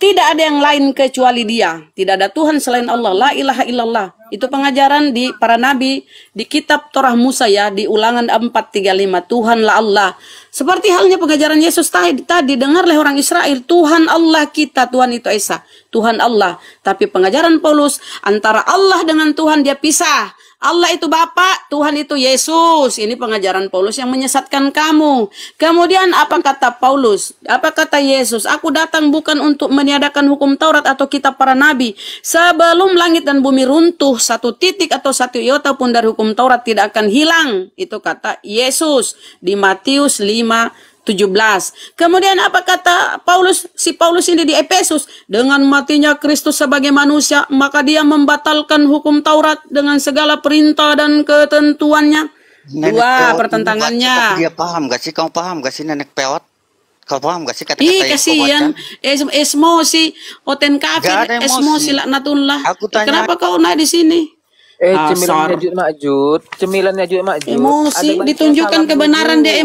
Tidak ada yang lain kecuali dia. Tidak ada Tuhan selain Allah. La ilaha illallah. Itu pengajaran di para nabi. Di kitab Torah Musa ya. Di ulangan 435. Tuhanlah Allah. Seperti halnya pengajaran Yesus tadi. Tadi dengarlah orang Israel. Tuhan Allah kita. Tuhan itu Esa. Tuhan Allah. Tapi pengajaran Paulus. Antara Allah dengan Tuhan dia pisah. Allah itu Bapa, Tuhan itu Yesus. Ini pengajaran Paulus yang menyesatkan kamu. Kemudian apa kata Paulus? Apa kata Yesus? Aku datang bukan untuk meniadakan hukum Taurat atau kitab para nabi. Sebelum langit dan bumi runtuh, satu titik atau satu iota pun dari hukum Taurat tidak akan hilang. Itu kata Yesus di Matius 5 17. Kemudian apa kata Paulus si Paulus ini di Efesus dengan matinya Kristus sebagai manusia maka dia membatalkan hukum Taurat dengan segala perintah dan ketentuannya. Nenek Dua peot pertentangannya. Dia paham gak sih? Kamu paham gak sih nenek peot? Kau paham gak sih kata-kata Ih kasihan es emosi oten kafir emosi. emosi laknatullah. Aku tanya- Kenapa kau naik di sini? Eh, Asar. cemilannya Jud Makjud, cemilannya Jud Makjud. Emosi ditunjukkan kebenaran dulu, dia ya.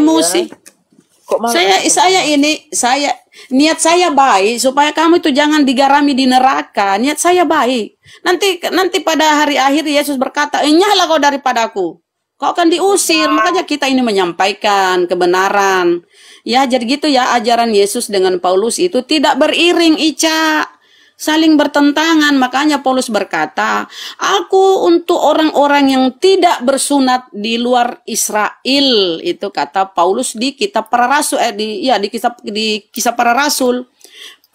Kok malah Saya saya ini saya niat saya baik supaya kamu itu jangan digarami di neraka. Niat saya baik. Nanti nanti pada hari akhir Yesus berkata, "Enyahlah kau daripadaku." Kau akan diusir. Makanya kita ini menyampaikan kebenaran. Ya, jadi gitu ya ajaran Yesus dengan Paulus itu tidak beriring, Ica. Saling bertentangan, makanya Paulus berkata, "Aku untuk orang-orang yang tidak bersunat di luar Israel." Itu kata Paulus di kitab para rasul eh di ya di kisah di kisah para rasul.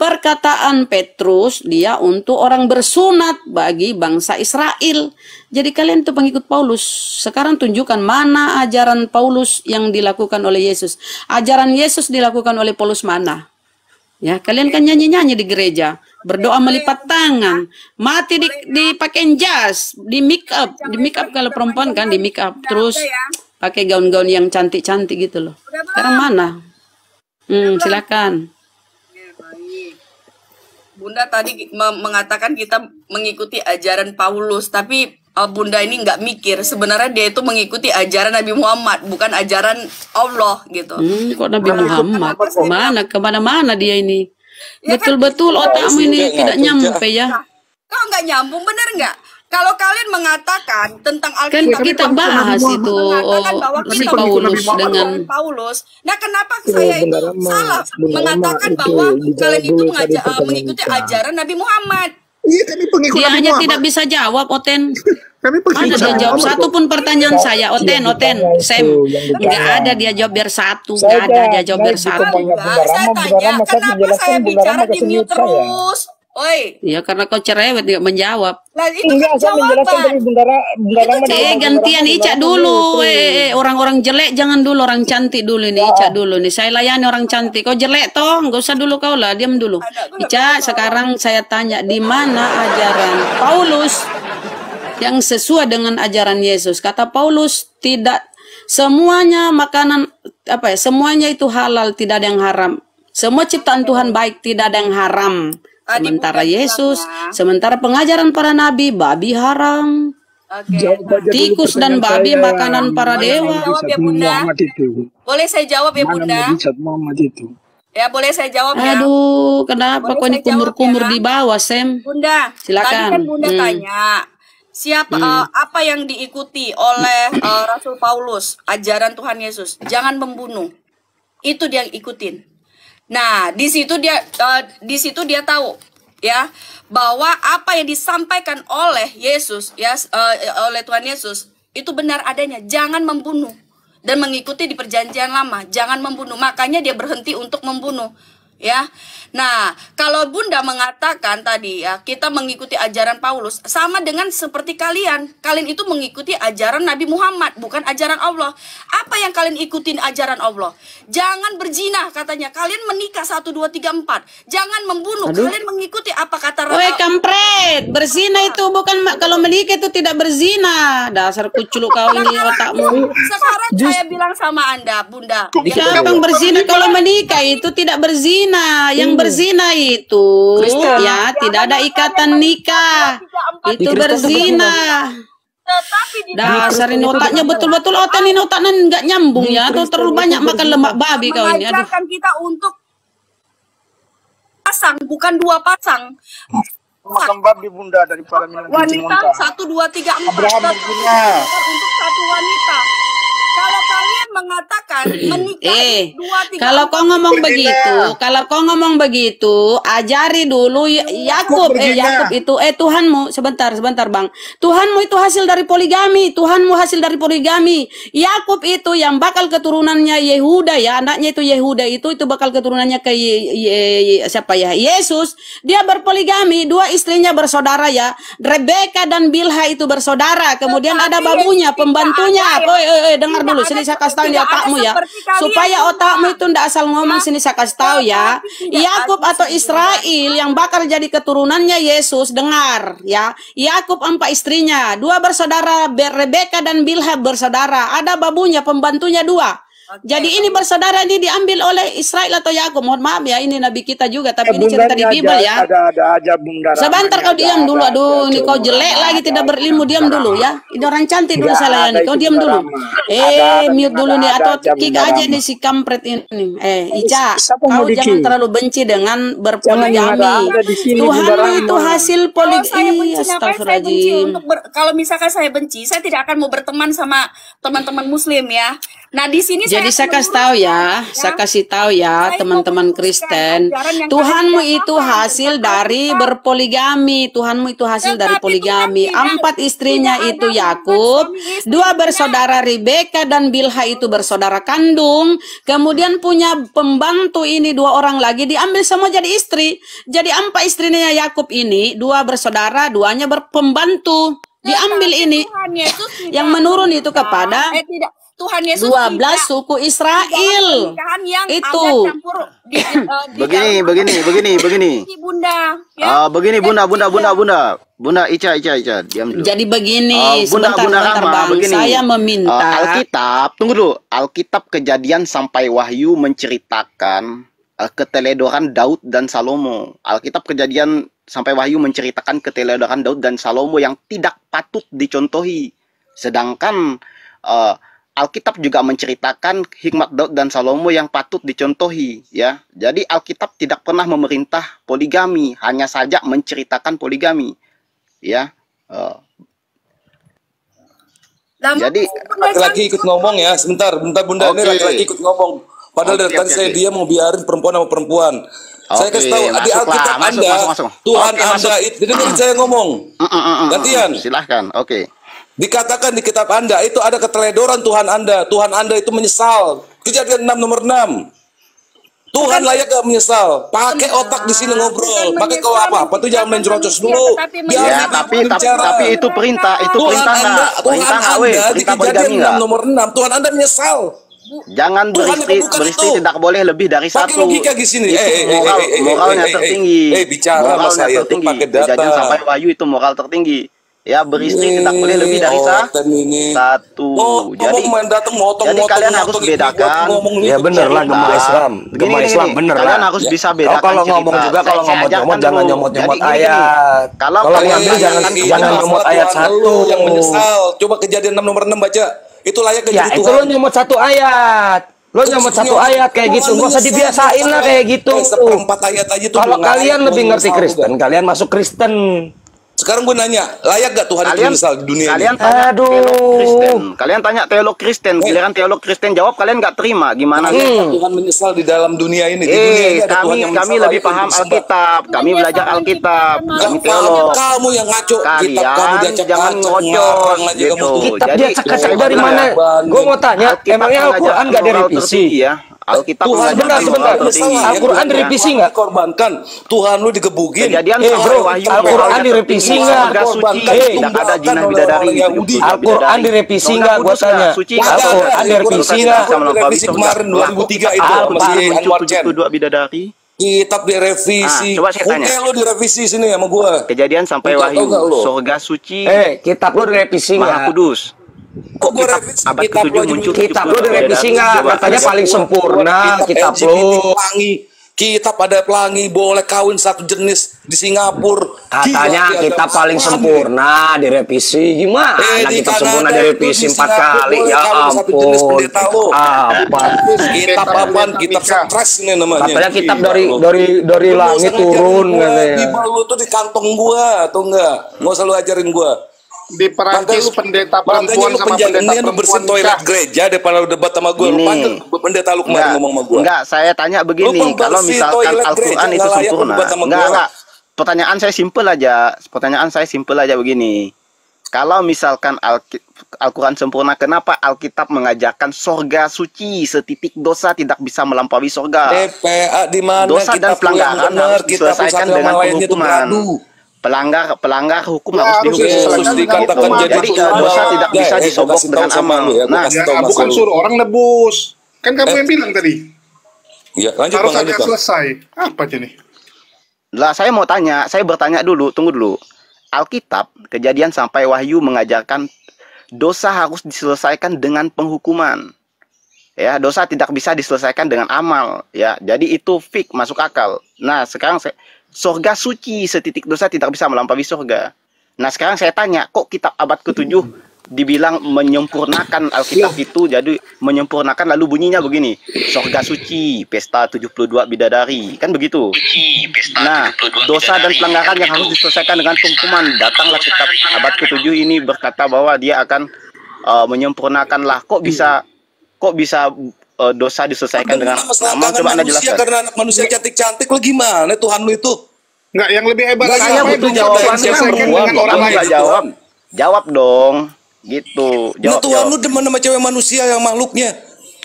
perkataan Petrus dia untuk orang bersunat bagi bangsa Israel. Jadi kalian itu pengikut Paulus. Sekarang tunjukkan mana ajaran Paulus yang dilakukan oleh Yesus. Ajaran Yesus dilakukan oleh Paulus mana? Ya, kalian kan nyanyi-nyanyi di gereja, berdoa melipat tangan, mati di dipakein jas, di make up, di make up kalau perempuan kan di make up, terus pakai gaun-gaun yang cantik-cantik gitu loh. Sekarang mana? Hmm, silakan. Bunda tadi me- mengatakan kita mengikuti ajaran Paulus, tapi uh, Bunda ini nggak mikir sebenarnya dia itu mengikuti ajaran Nabi Muhammad, bukan ajaran Allah gitu. Hmm, kok Nabi Muhammad? Mana ke mana-mana dia ini? Ya kan, Betul-betul otakmu ini tidak nyampe ya. Kok nggak nyambung bener nggak? Kalau kalian mengatakan tentang Kan Alkitab kita itu bahas itu mengatakan bahwa oh, kita Paulus dengan Paulus. Nah, kenapa saya itu salah mengatakan bahwa kalian itu mengaja- uh, mengikuti ajaran Nabi Muhammad? Iya kami pengikut dia Nabi Muhammad. tidak bisa jawab, Oten. Kami Mana dia jawab satu pun pertanyaan saya, Oten, Oten, Sam. Nggak ada dia jawab biar satu, nggak ada dia jawab biar satu. Enggak, saya tanya, kenapa saya bicara di mute terus? Oi, Ya karena kau cerewet tidak menjawab. lah itu kan jawaban. Eh gantian Ica dulu, eh eh, orang-orang jelek jangan dulu orang cantik dulu nih Ica dulu nih. Saya layani orang cantik. Kau jelek toh, nggak usah dulu kau lah, diam dulu. Ica sekarang saya tanya di mana ajaran Paulus yang sesuai dengan ajaran Yesus. Kata Paulus tidak semuanya makanan apa ya? Semuanya itu halal, tidak ada yang haram. Semua ciptaan Tuhan baik, tidak ada yang haram. Tadi Sementara Yesus, ya. sementara pengajaran para nabi, babi haram. Oke. Tikus dan babi makanan para dewa. Jawab ya Bunda. Boleh saya jawab ya Bunda? Ya boleh saya jawab ya. Aduh, kenapa Boleh kok ini saya kumur-kumur ya? di bawah, Sam? Bunda, Silakan. tadi kan Bunda Hmm. tanya siapa eh, apa yang diikuti oleh eh, Rasul Paulus ajaran Tuhan Yesus. Jangan membunuh. Itu dia ikutin. Nah di situ dia eh, di situ dia tahu ya bahwa apa yang disampaikan oleh Yesus ya eh, oleh Tuhan Yesus itu benar adanya. Jangan membunuh. Dan mengikuti di perjanjian lama. Jangan membunuh. Makanya dia berhenti untuk membunuh ya. Nah, kalau Bunda mengatakan tadi ya, kita mengikuti ajaran Paulus sama dengan seperti kalian. Kalian itu mengikuti ajaran Nabi Muhammad, bukan ajaran Allah. Apa yang kalian ikutin ajaran Allah? Jangan berzina katanya. Kalian menikah 1 2 3 4. Jangan membunuh. Aduh. Kalian mengikuti apa kata Woi kampret, berzina itu bukan kalau menikah itu tidak berzina. Dasar kuculu kau ini otakmu. Sekarang saya bilang sama Anda, Bunda. Siapa yang berzina kalau menikah itu tidak berzina. Yang berzina itu Kristen. ya tidak ada ikatan nikah. Itu berzina. Tetapi Dasar ini otaknya betul-betul otak ini otaknya nggak nyambung ya. Atau terlalu banyak makan lemak babi kau ini. Aduh. kita untuk pasang, bukan dua pasang. makan babi bunda daripada minum wanita satu dua tiga empat Abraham untuk satu wanita mengatakan menikah Eh, dua tiga kalau kau ngomong begitu, kalau kau ngomong begitu, ajari dulu Ya- Yakub, eh Yakub itu, eh Tuhanmu, sebentar, sebentar bang, Tuhanmu itu hasil dari poligami, Tuhanmu hasil dari poligami. Yakub itu yang bakal keturunannya Yehuda ya, anaknya itu Yehuda itu itu bakal keturunannya ke Ye- Ye- Ye- siapa ya? Yesus. Dia berpoligami, dua istrinya bersaudara ya. Rebeka dan Bilha itu bersaudara. Kemudian ada babunya, pembantunya. Oh, eh, eh, dengar Tidak dulu, sini saya kasih tidak ada otakmu ya. supaya otakmu itu ndak asal ngomong sini saya kasih tahu ya. tidak Yakub atau Israel yang bakal jadi keturunannya Yesus dengar ya. Yakub empat istrinya dua bersaudara Be- Rebeka dan Bilha bersaudara. Ada babunya pembantunya dua jadi ini bersaudara ini diambil oleh Israel atau Yakub mohon maaf ya ini nabi kita juga tapi ini cerita di Bible aja, ya Ada ada aja bunda. Sebentar kau diam ada, dulu. ada, Aduh, ini ada, kau ada, jelek ada, lagi ada, tidak ada, berilmu. Diam Bunda dulu ya. Ini orang cantik dulu Tidak saya ada layani. Kau diam dulu. Ada, Eh, ada, mute dulu ada, nih ada atau Bunda aja nih si kampret ini. Eh, Ica, kau jangan terlalu benci dengan berpoligami. ada ada Tuhanmu itu hasil poligami. benci Astagfirullahaladzim. kalau misalkan saya benci saya tidak akan mau berteman sama teman-teman muslim ya nah di sini saya Jadi saya kasih tahu ya, saya kasih tahu ya teman-teman Kristen, Tuhanmu itu hasil dari berpoligami, Tuhanmu itu hasil dari poligami. Empat istrinya itu Yakub, dua bersaudara Rebeka dan Bilha itu bersaudara kandung, kemudian punya pembantu ini dua orang lagi diambil semua jadi istri. Jadi empat istrinya Yakub ini dua bersaudara, duanya berpembantu. Diambil ini Tuhan Yesus tidak yang menurun itu kepada eh tidak Tuhan Yesus 12 tidak suku Israel. pernikahan yang Itu. ada campur di, eh, di Begini, dalam begini, begini, begini. bunda ya. Ah, begini Bunda, Bunda, Bunda, Bunda. Bunda Ica, Ica, Ica, diam dulu. Jadi begini, Ah, Bunda, sebentar, Bunda sebentar Rama, Bang. begini. Saya meminta Ah, Alkitab, tunggu dulu. Alkitab kejadian sampai Wahyu menceritakan eh, keteledoran Daud dan Salomo. Alkitab kejadian sampai Wahyu menceritakan keteledoran Daud dan Salomo yang tidak patut dicontohi. Sedangkan eh, Alkitab juga menceritakan hikmat Daud dan Salomo yang patut dicontohi ya. Jadi Alkitab tidak pernah memerintah poligami, hanya saja menceritakan poligami. Ya. Lama- jadi Laki-laki ikut ngomong ya, sebentar, bentar bunda ini Oke. laki-laki ikut ngomong. Padahal Oke, dari tadi oke, saya dia mau biarin perempuan sama perempuan. saya Oke, kasih tahu di Alkitab masuk, Anda, masuk, masuk. Tuhan Oke, Anda masuk. itu dengerin saya ngomong. mm, mm, mm, mm, Gantian. Silahkan. Oke. Dikatakan di kitab Anda itu ada keteledoran Tuhan Anda. Tuhan Anda itu menyesal. Kejadian 6 nomor 6. Tuhan layak gak menyesal. Pakai otak di sini ngobrol. Pakai kau apa? Apa tuh jangan main jerocos dulu. Biar Ya, tapi tapi bicara. tapi itu perintah, itu Tuhan perintah Anda? Tuhan Perintah weh? Anda di Perintah kejadian poligami 6 enggak? nomor 6. Tuhan Anda menyesal. Jangan Tuhan beristri, beristri itu. tidak boleh lebih dari Pakai satu. logika di sini. Itu Eh, eh, eh, moral, eh, eh, eh, moralnya eh, eh, tertinggi. eh, bicara sama moralnya saya tuh tertinggi. pakai data. Kejadian sampai wahyu itu moral tertinggi. Ya beristri tidak boleh lebih dari sa- Oten ini. satu. Oh, Jadi datang motong jadi motong kalian harus motong, bedakan. Ya gitu. bener lah gemah Nah, Islam. Gini, Islam bener Kalian lah. harus bisa bedakan kalau cerita. ngomong juga Saya- kalau saya ngomong-ngomong ajarkan jangan Jadi gini, ayat. Kalau Kalau kalian ngambil jangan jangan nyomot ayat satu. yang menyesal. Coba kejadian 6 nomor 6 baca. Itu layak Ya jadi itu lo nyomot satu ayat. Lo nyomot satu nyomot- ayat kayak gitu. Gak usah dibiasain lah kayak gitu. Seperempat ayat aja tuh Kalau kalian lebih ngerti Kristen, kalian masuk Kristen. Sekarang gue nanya, layak gak Tuhan itu kalian menyesal di dunia kalian ini? tanya Aduh. teolog Kristen. Kalian tanya teolog Kristen, giliran teolog Kristen jawab kalian nggak terima. Gimana? Hmm. gak Tuhan menyesal di dalam dunia ini? Di dunia ini Eh, ada Tuhan kami yang kami lebih paham. Alkitab. Kami belajar Alkitab. Kami Gak teolog. kamu yang ngaco kitab kamu Kalian diacak jangan ngocok gitu. Kitab Jadi, dia cakap saya dari mana? Gue mau tanya, emangnya Al-Quran gak direvisi? ya. Alkitab Tuhan mengajarkan sebentar. Al-Quran direvisi nggak? Dikorbankan. Tuhan lu digebugin. Kejadian Eh, sampai bro, wahyu Al-Quran direvisi nggak? Tidak ada jinah bidadari itu Al-Quran direvisi nggak? Gua tanya. Al-Quran direvisi nggak? bisa melampaui Revisi surga. kemarin, 2003 itu, muncul Anwar Chen. 72 bidadari? Kitab direvisi. Ah, coba saya tanya. Oke lu direvisi sini sama gua. Kejadian sampai Lu wahyu. lu? Surga suci Eh, kitab lo direvisi Maha? Kudus. Kok kitab revisi? abad Kitab ke-7 lu aja muncul Kitab 72 lo direvisi nggak? Katanya paling sempurna kitab lo. pelangi. Kitab ada pelangi boleh kawin satu jenis di Singapura. Katanya Gila, kitab agama paling sempurna direvisi. Gimana Eh, di kitab sempurna direvisi di empat kali? Ya kawin satu jenis ampun. pendeta lo. Apa? Kitab apaan? Kitab stres ini namanya. Katanya kitab Gila dari dari dari langit turun katanya. Bible lu tuh di kantong gua atau enggak? Nggak usah lu ajarin gua. Di Perancis pendeta perempuan sama pendeta perempuan toilet nikah. gereja daripada lu debat sama gua. Lu panggil pendeta lu kemarin ngomong sama gua. enggak, saya tanya begini, kalau misalkan toilet Al-Quran itu sempurna, enggak, enggak. Pertanyaan saya simpel aja, pertanyaan saya simpel aja begini. Kalau misalkan Al-Quran sempurna, kenapa Alkitab mengajarkan sorga suci, setitik dosa tidak bisa melampaui sorga? DPA di mana Dosa dan pelanggaran benar, harus diselesaikan dengan penghukuman. Pelanggar pelanggar hukum Ya, harus harus dihukum. Diselesaikan dengan dikatakan jadi Jadi dosa tidak Ya, bisa eh, disobok kasih tahu dengan sama amal. ya, gua Nah, kasih Ya, bukan lu. suruh orang nebus. Kan kamu Eh. yang bilang tadi. Iya, lanjut Harus Bang, Bang. selesai. Apa aja nih? Lah saya mau tanya, saya bertanya dulu, tunggu dulu. Alkitab, kejadian sampai wahyu mengajarkan dosa harus diselesaikan dengan penghukuman. Ya, dosa tidak bisa diselesaikan dengan amal, ya. Jadi itu fik masuk akal. Nah, sekarang saya, surga suci, setitik dosa tidak bisa melampaui surga. Nah, sekarang saya tanya, kok kitab abad ke-7 dibilang menyempurnakan Alkitab itu? Jadi menyempurnakan lalu bunyinya begini surga suci pesta 72 bidadari. Kan begitu? Nah dosa dan pelanggaran yang harus diselesaikan dengan penghukuman datanglah kitab abad ke-7 ini berkata bahwa dia akan uh, menyempurnakan lah kok bisa kok bisa eh, dosa diselesaikan dengan Nah, kangen coba anda manusia jelaskan karena anak manusia cantik-cantik lo gimana Tuhan lu itu? Enggak, yang lebih hebat Nggak, lagi saya butuh itu jawaban jawaban yang diselesaikan perempuan, dengan orang lain. jawab jawab dong gitu Lu jawab Tuhan jawab. lu demen sama cewek manusia yang makhluknya.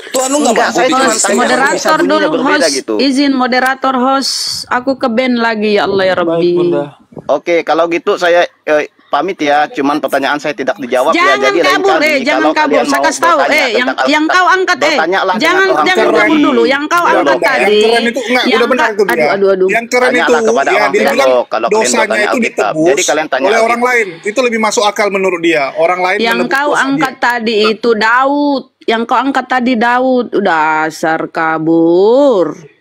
Tuhan lu nggak saya cuma moderator dulu host gitu. izin moderator host aku ke band lagi ya Allah ya Rabbi Oke, kalau gitu saya eh, pamit ya. Cuman pertanyaan saya tidak dijawab ya. jangan Jadi lain kabur kali eh jangan kabur saya kasih tahu eh yang yang kau angkat eh jangan jangan kabur dulu yang kau angkat tadi Yang keren itu enggak, yang udah benar kau- tuh dia. aduh aduh aduh Yang keren itu kepada ya dia bilang kalau dosanya itu ditebus Jadi kalian tanya oleh orang lain. Itu lebih masuk akal menurut dia. Orang lain yang kau angkat tadi itu Daud yang kau angkat tadi Daud udah dasar kabur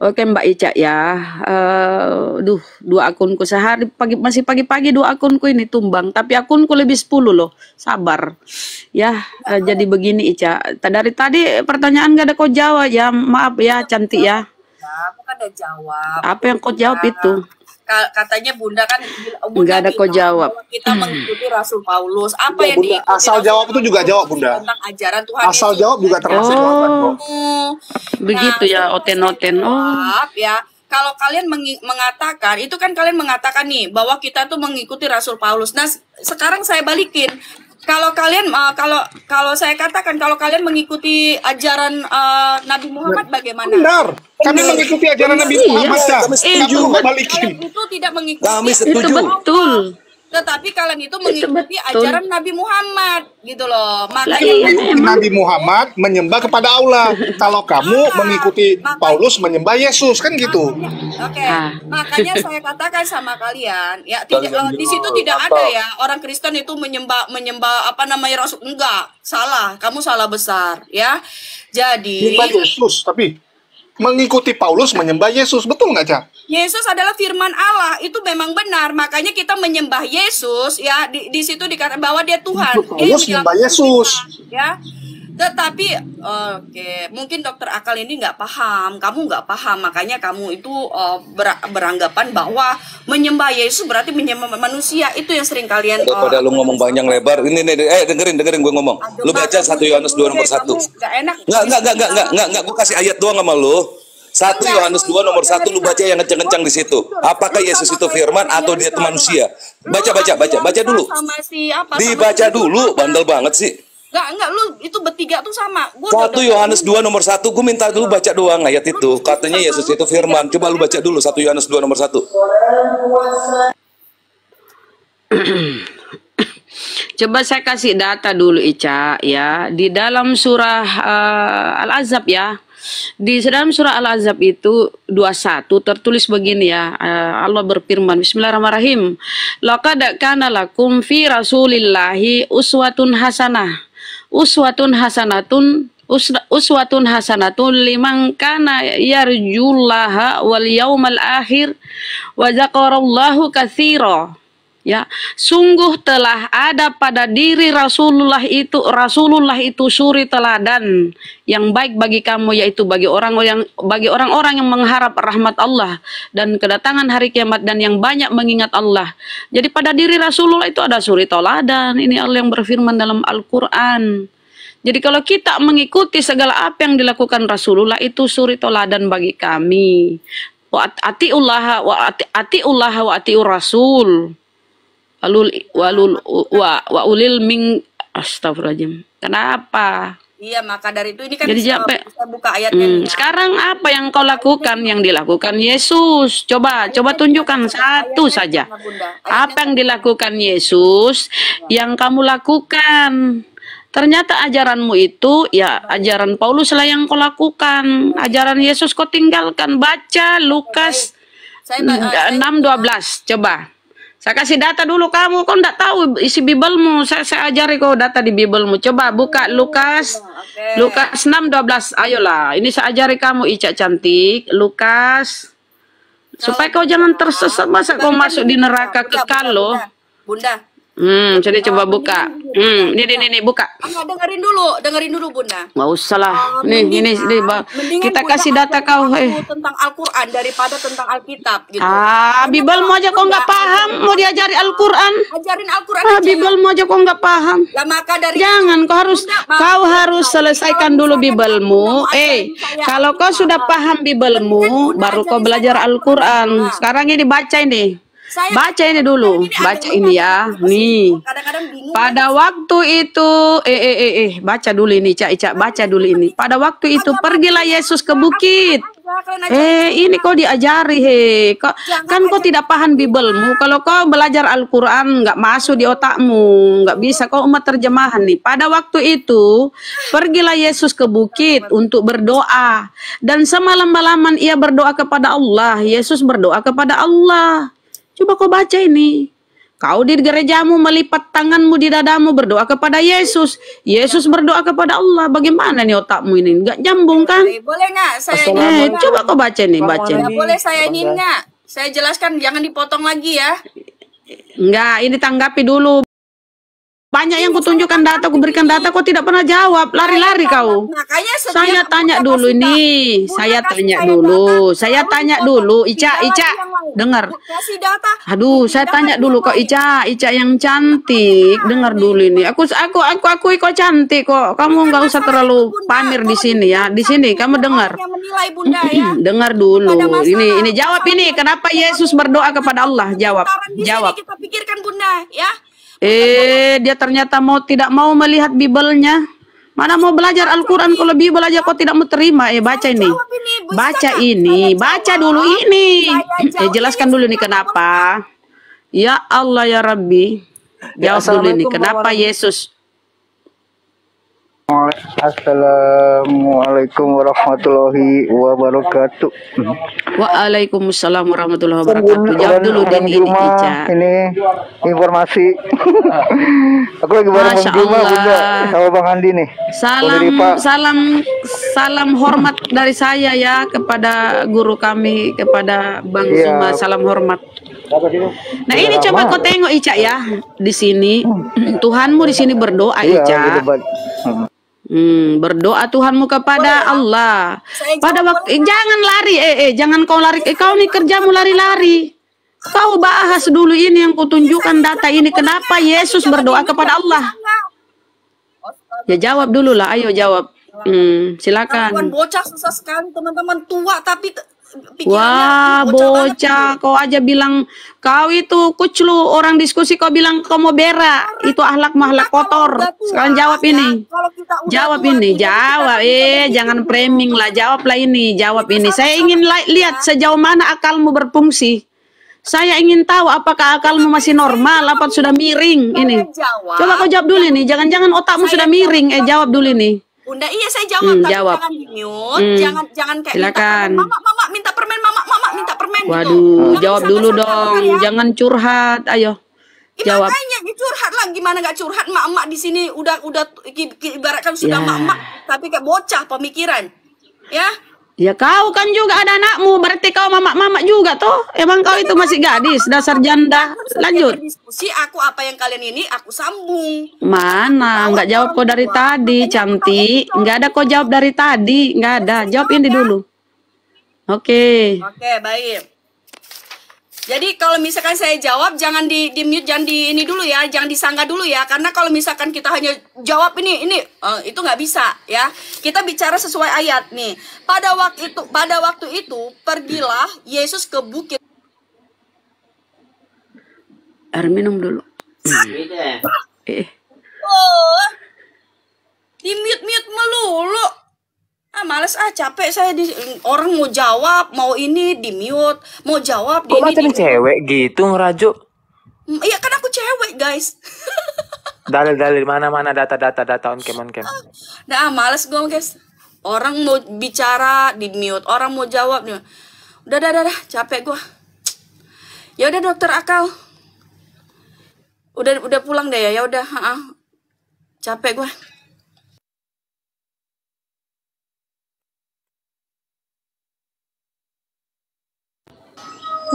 Oke Mbak Ica ya, Eh, duh dua akunku sehari pagi masih pagi-pagi dua akunku ini tumbang, tapi akunku lebih 10 loh, sabar. Ya eh, jadi begini Ica, dari tadi pertanyaan gak ada kau jawab ya, maaf ya cantik ya. Aku kan udah jawab. Apa yang kau jawab itu? Ka- katanya Bunda kan bil- Nggak ada kau jawab. Kita mengikuti Rasul Paulus. Apa Ya, yang Bunda, diikuti asal Rasul jawab itu juga jawab, Bunda. Tentang ajaran Tuhan Asal Yesus. jawab juga termasuk jawaban kok. Hmm. Begitu ya, oten-oten. Oh. Maaf ya. Kalau kalian mengatakan, itu kan kalian mengatakan nih bahwa kita tuh mengikuti Rasul Paulus. Nah, sekarang saya balikin. Kalau kalian uh, kalau kalau saya katakan kalau kalian mengikuti ajaran uh, Nabi Muhammad bagaimana? Benar. Kami mengikuti ajaran Nabi Iya. Muhammad. Cak. Kami setuju. Kalian itu tidak mengikuti Kami Itu setuju. betul. Tetapi kalian itu mengikuti betul. ajaran Nabi Muhammad gitu loh. Makanya iya Mengikuti memang. Nabi Muhammad menyembah kepada Allah. Kalau kamu mengikuti Paulus menyembah Yesus kan gitu. Oke, Ah. makanya saya katakan sama kalian, ya tidak eh, di situ tidak ada ya orang Kristen itu menyembah menyembah apa namanya rasul enggak, salah, kamu salah besar ya. Jadi Menyembah Yesus tapi mengikuti Paulus menyembah Yesus betul nggak Cak? Yesus adalah firman Allah, itu memang benar. Makanya kita menyembah Yesus ya di, di situ dikatakan bahwa dia Tuhan. Itu Dia Paulus menyembah Yesus. kita, ya. Tetapi oke, mungkin dokter akal ini nggak paham, kamu nggak paham, makanya kamu itu eh, ber- beranggapan bahwa menyembah Yesus berarti menyembah manusia. Itu yang sering kalian eh, Daripada lu ngomong panjang lebar, ini nih, eh dengerin dengerin gue ngomong. Lu baca 1 Yohanes 2 nomor 1. Nggak enak. Enggak, enggak, enggak, enggak, enggak, enggak, enggak, gue kasih ayat doang sama lu. 1 Yohanes 2 nomor 1 lu baca yang kencang-kencang di situ. Apakah Yesus itu firman atau dia itu manusia? Baca, baca, baca, baca dulu. Dibaca dulu, bandel banget sih. Enggak, enggak, lu itu bertiga tuh sama. Gua udah- 1 Yohanes 2 nomor 1, gue minta dulu baca doang ayat itu. Katanya Yesus itu firman. Coba lu baca dulu 1 Yohanes 2 nomor 1. Coba saya kasih data dulu Ica ya. Di dalam surah eh, Al-Azab ya. Di dalam surah Al-Azab itu 21 tertulis begini ya. eh, Allah berfirman Bismillahirrahmanirrahim. Laqad kana lakum fi Rasulillahi uswatun hasanah. Uswatun hasanatun uswatun hasanatun liman kana yarjullaha wal yaumal akhir wa zakarallahu katsira. Ya, sungguh telah ada pada diri Rasulullah itu Rasulullah itu suri teladan yang baik bagi kamu yaitu bagi orang yang bagi orang-orang yang mengharap rahmat Allah dan kedatangan hari kiamat dan yang banyak mengingat Allah. Jadi pada diri Rasulullah itu ada suri teladan. Ini Allah yang berfirman dalam Al-Qur'an. Jadi kalau kita mengikuti segala apa yang dilakukan Rasulullah itu suri teladan bagi kami. Wa atiullah wa atiullah wa atiur rasul walul walul wa, wa ulil ming astagfirullahaladzim. Kenapa? Iya, maka dari itu ini kan Jadi bisa, sampai- bisa buka ayatnya Hmm, nih. sekarang apa yang kau lakukan? yang dilakukan Yesus. Coba coba tunjukkan satu saja. apa yang dilakukan Yesus? Yang kamu lakukan. Ternyata ajaranmu itu ya ajaran Paulus lah yang kau lakukan. Ajaran Yesus kau tinggalkan. Baca Lukas Saya ba- eh, 6.12 coba saya kasih data dulu kamu kau enggak tahu isi Bibelmu. Saya, saya ajari kau data di Bibelmu. Coba buka Lukas Lukas 6.12 ayolah ini saya ajari kamu Ica cantik. Lukas supaya kau jangan tersesat. Masa kau masuk di neraka kekal loh? Bunda, Hmm, jadi coba buka. Hmm, ini ini ini buka. Enggak dengerin dulu, dengerin dulu Bunda. Nggak usah lah. Uh, Nih, ini, ini, kita Bunda kasih data kau. Eh. tentang Al-Qur'an daripada tentang Alkitab gitu. Ah, Bibelmu aja kok nggak paham, mau diajari Al-Quran. Ajarin Al-Qur'an Ah, aja. Bibelmu aja kok nggak paham. Lah maka dari Jangan, kau harus kau harus selesaikan dulu Bibelmu. Eh, kalau kau sudah paham Bibelmu, baru kau belajar Al-Quran. Sekarang ini baca ini. Baca ini dulu, baca ini ya. Nih. bingung Pada waktu itu, eh, eh, eh, eh, baca dulu ini, Cak, Cak, baca dulu ini. Pada waktu itu, pergilah Yesus ke bukit. Eh, ini kau diajari, he. Kau, kan kau tidak paham Bibelmu. Kalau kau belajar Al-Quran, nggak masuk di otakmu. Nggak bisa, kau umat terjemahan nih. Pada waktu itu, pergilah Yesus ke bukit untuk berdoa. Dan semalam-malaman ia berdoa kepada Allah. Yesus berdoa kepada Allah. Coba kau baca ini. Kau di gerejamu melipat tanganmu di dadamu berdoa kepada Yesus. Yesus berdoa kepada Allah. Bagaimana nih otakmu ini? Nggak nyambung kan? boleh nggak saya Eh, coba kau baca nih, baca. Ya, boleh saya ini nggak? Saya jelaskan jangan dipotong lagi ya. Enggak, ini tanggapi dulu. Banyak yang kutunjukkan data, kuberikan data, kau tidak pernah jawab. Lari-lari kau. Makanya Saya tanya dulu nih, saya tanya dulu, saya tanya dulu, Ica, Ica, dengar. Aduh, saya tanya dulu kok Ica, Ica yang cantik, dengar dulu ini. Aku aku aku akui kok cantik kok. Kamu nggak usah terlalu pamer di sini ya. Di sini kamu dengar. ya. dengar dulu. Ini ini jawab ini. Kenapa Yesus berdoa kepada Allah? Jawab. Jawab. kita pikirkan bunda ya. Eh, dia ternyata mau tidak mau melihat Bibelnya. Mana mau belajar Al-Quran kalau Bibel aja kok tidak mau terima. Eh, baca ini. Baca ini. Baca dulu ini. Eh, jelaskan dulu nih kenapa. Ya Allah ya Rabbi. Ya, Jawab dulu ini. Kenapa Yesus? Assalamualaikum warahmatullahi wabarakatuh. Waalaikumsalam warahmatullahi wabarakatuh. Jawab dulu Orang ini, Ica. ini informasi. Aku lagi bareng Masya Bang Juma, Bunda, sama Bang Andi nih. Salam salam salam hormat dari saya ya kepada guru kami kepada Bang Iya. Zuma salam hormat. Nah ini coba kau tengok Ica ya di sini Tuhanmu di sini berdoa Iya, Ica. Hmm. Berdoa Tuhanmu kepada Allah. Pada waktu eh, jangan lari, eh, eh jangan kau lari. Eh, kau nih kerjamu lari-lari. Kau bahas dulu ini yang kutunjukkan data ini. Kenapa Yesus berdoa kepada Allah? Ya jawab dulu lah. Ayo jawab. Hmm, silakan. bocah susah sekali teman-teman tua tapi Wah, bocah, kau aja bilang kau itu kuclu orang diskusi kau bilang kau mau berak. Itu ahlak mahlak kotor. Sekarang jawab ini. Jawab ini, jawab. Eh, jangan framing lah, jawablah ini, jawab ini. Saya ingin li- lihat sejauh mana akalmu berfungsi. Saya ingin tahu apakah akalmu masih normal, apa sudah miring ini. Coba kau jawab dulu ini. Jangan-jangan otakmu sudah miring. Eh, jawab dulu ini. Bunda iya saya jawab Hmm, tapi jawab. jangan di mute, Hmm. jangan jangan kayak Silakan. minta permen, mama mama minta permen, mama mama minta permen gitu. Waduh, jawab dulu dong. Jangan curhat. Ayo. Jawab. Makanya ya, curhat lah gimana gak curhat mak-mak di sini udah udah ibaratkan sudah Ya. mak-mak tapi kayak bocah pemikiran. Ya. Ya kau kan juga ada anakmu, berarti kau mamak-mamak juga toh. Emang kau itu masih gadis, dasar janda. Lanjut. Diskusi aku apa yang kalian ini aku sambung. Mana? Nggak jawab kau dari tadi, cantik. Nggak ada kau jawab dari tadi, nggak ada. Jawab ini dulu. Oke. Oke, baik. Jadi kalau misalkan saya jawab jangan di, di mute jangan di ini dulu ya, jangan disangka dulu ya karena kalau misalkan kita hanya jawab ini ini eh, itu nggak bisa ya. Kita bicara sesuai ayat nih. Pada waktu itu pada waktu itu pergilah Yesus ke bukit Air minum dulu. Eh, Oh, di mute mute melulu. Ah males ah capek saya di orang mau jawab mau ini di mute mau jawab di Kok ini macam di cewek gitu ngerajuk? Mm, Iya kan aku cewek guys. Dalil-dalil mana-mana data-data data on cam on cam. Nah, males gue guys. Orang mau bicara di mute, orang mau jawab nih. Udah, udah, udah, capek gue. Ya udah dokter akal. Udah, udah pulang deh ya, ya udah. Capek gue.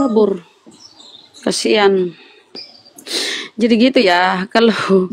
Kabur. Kasihan. Jadi gitu ya, kalau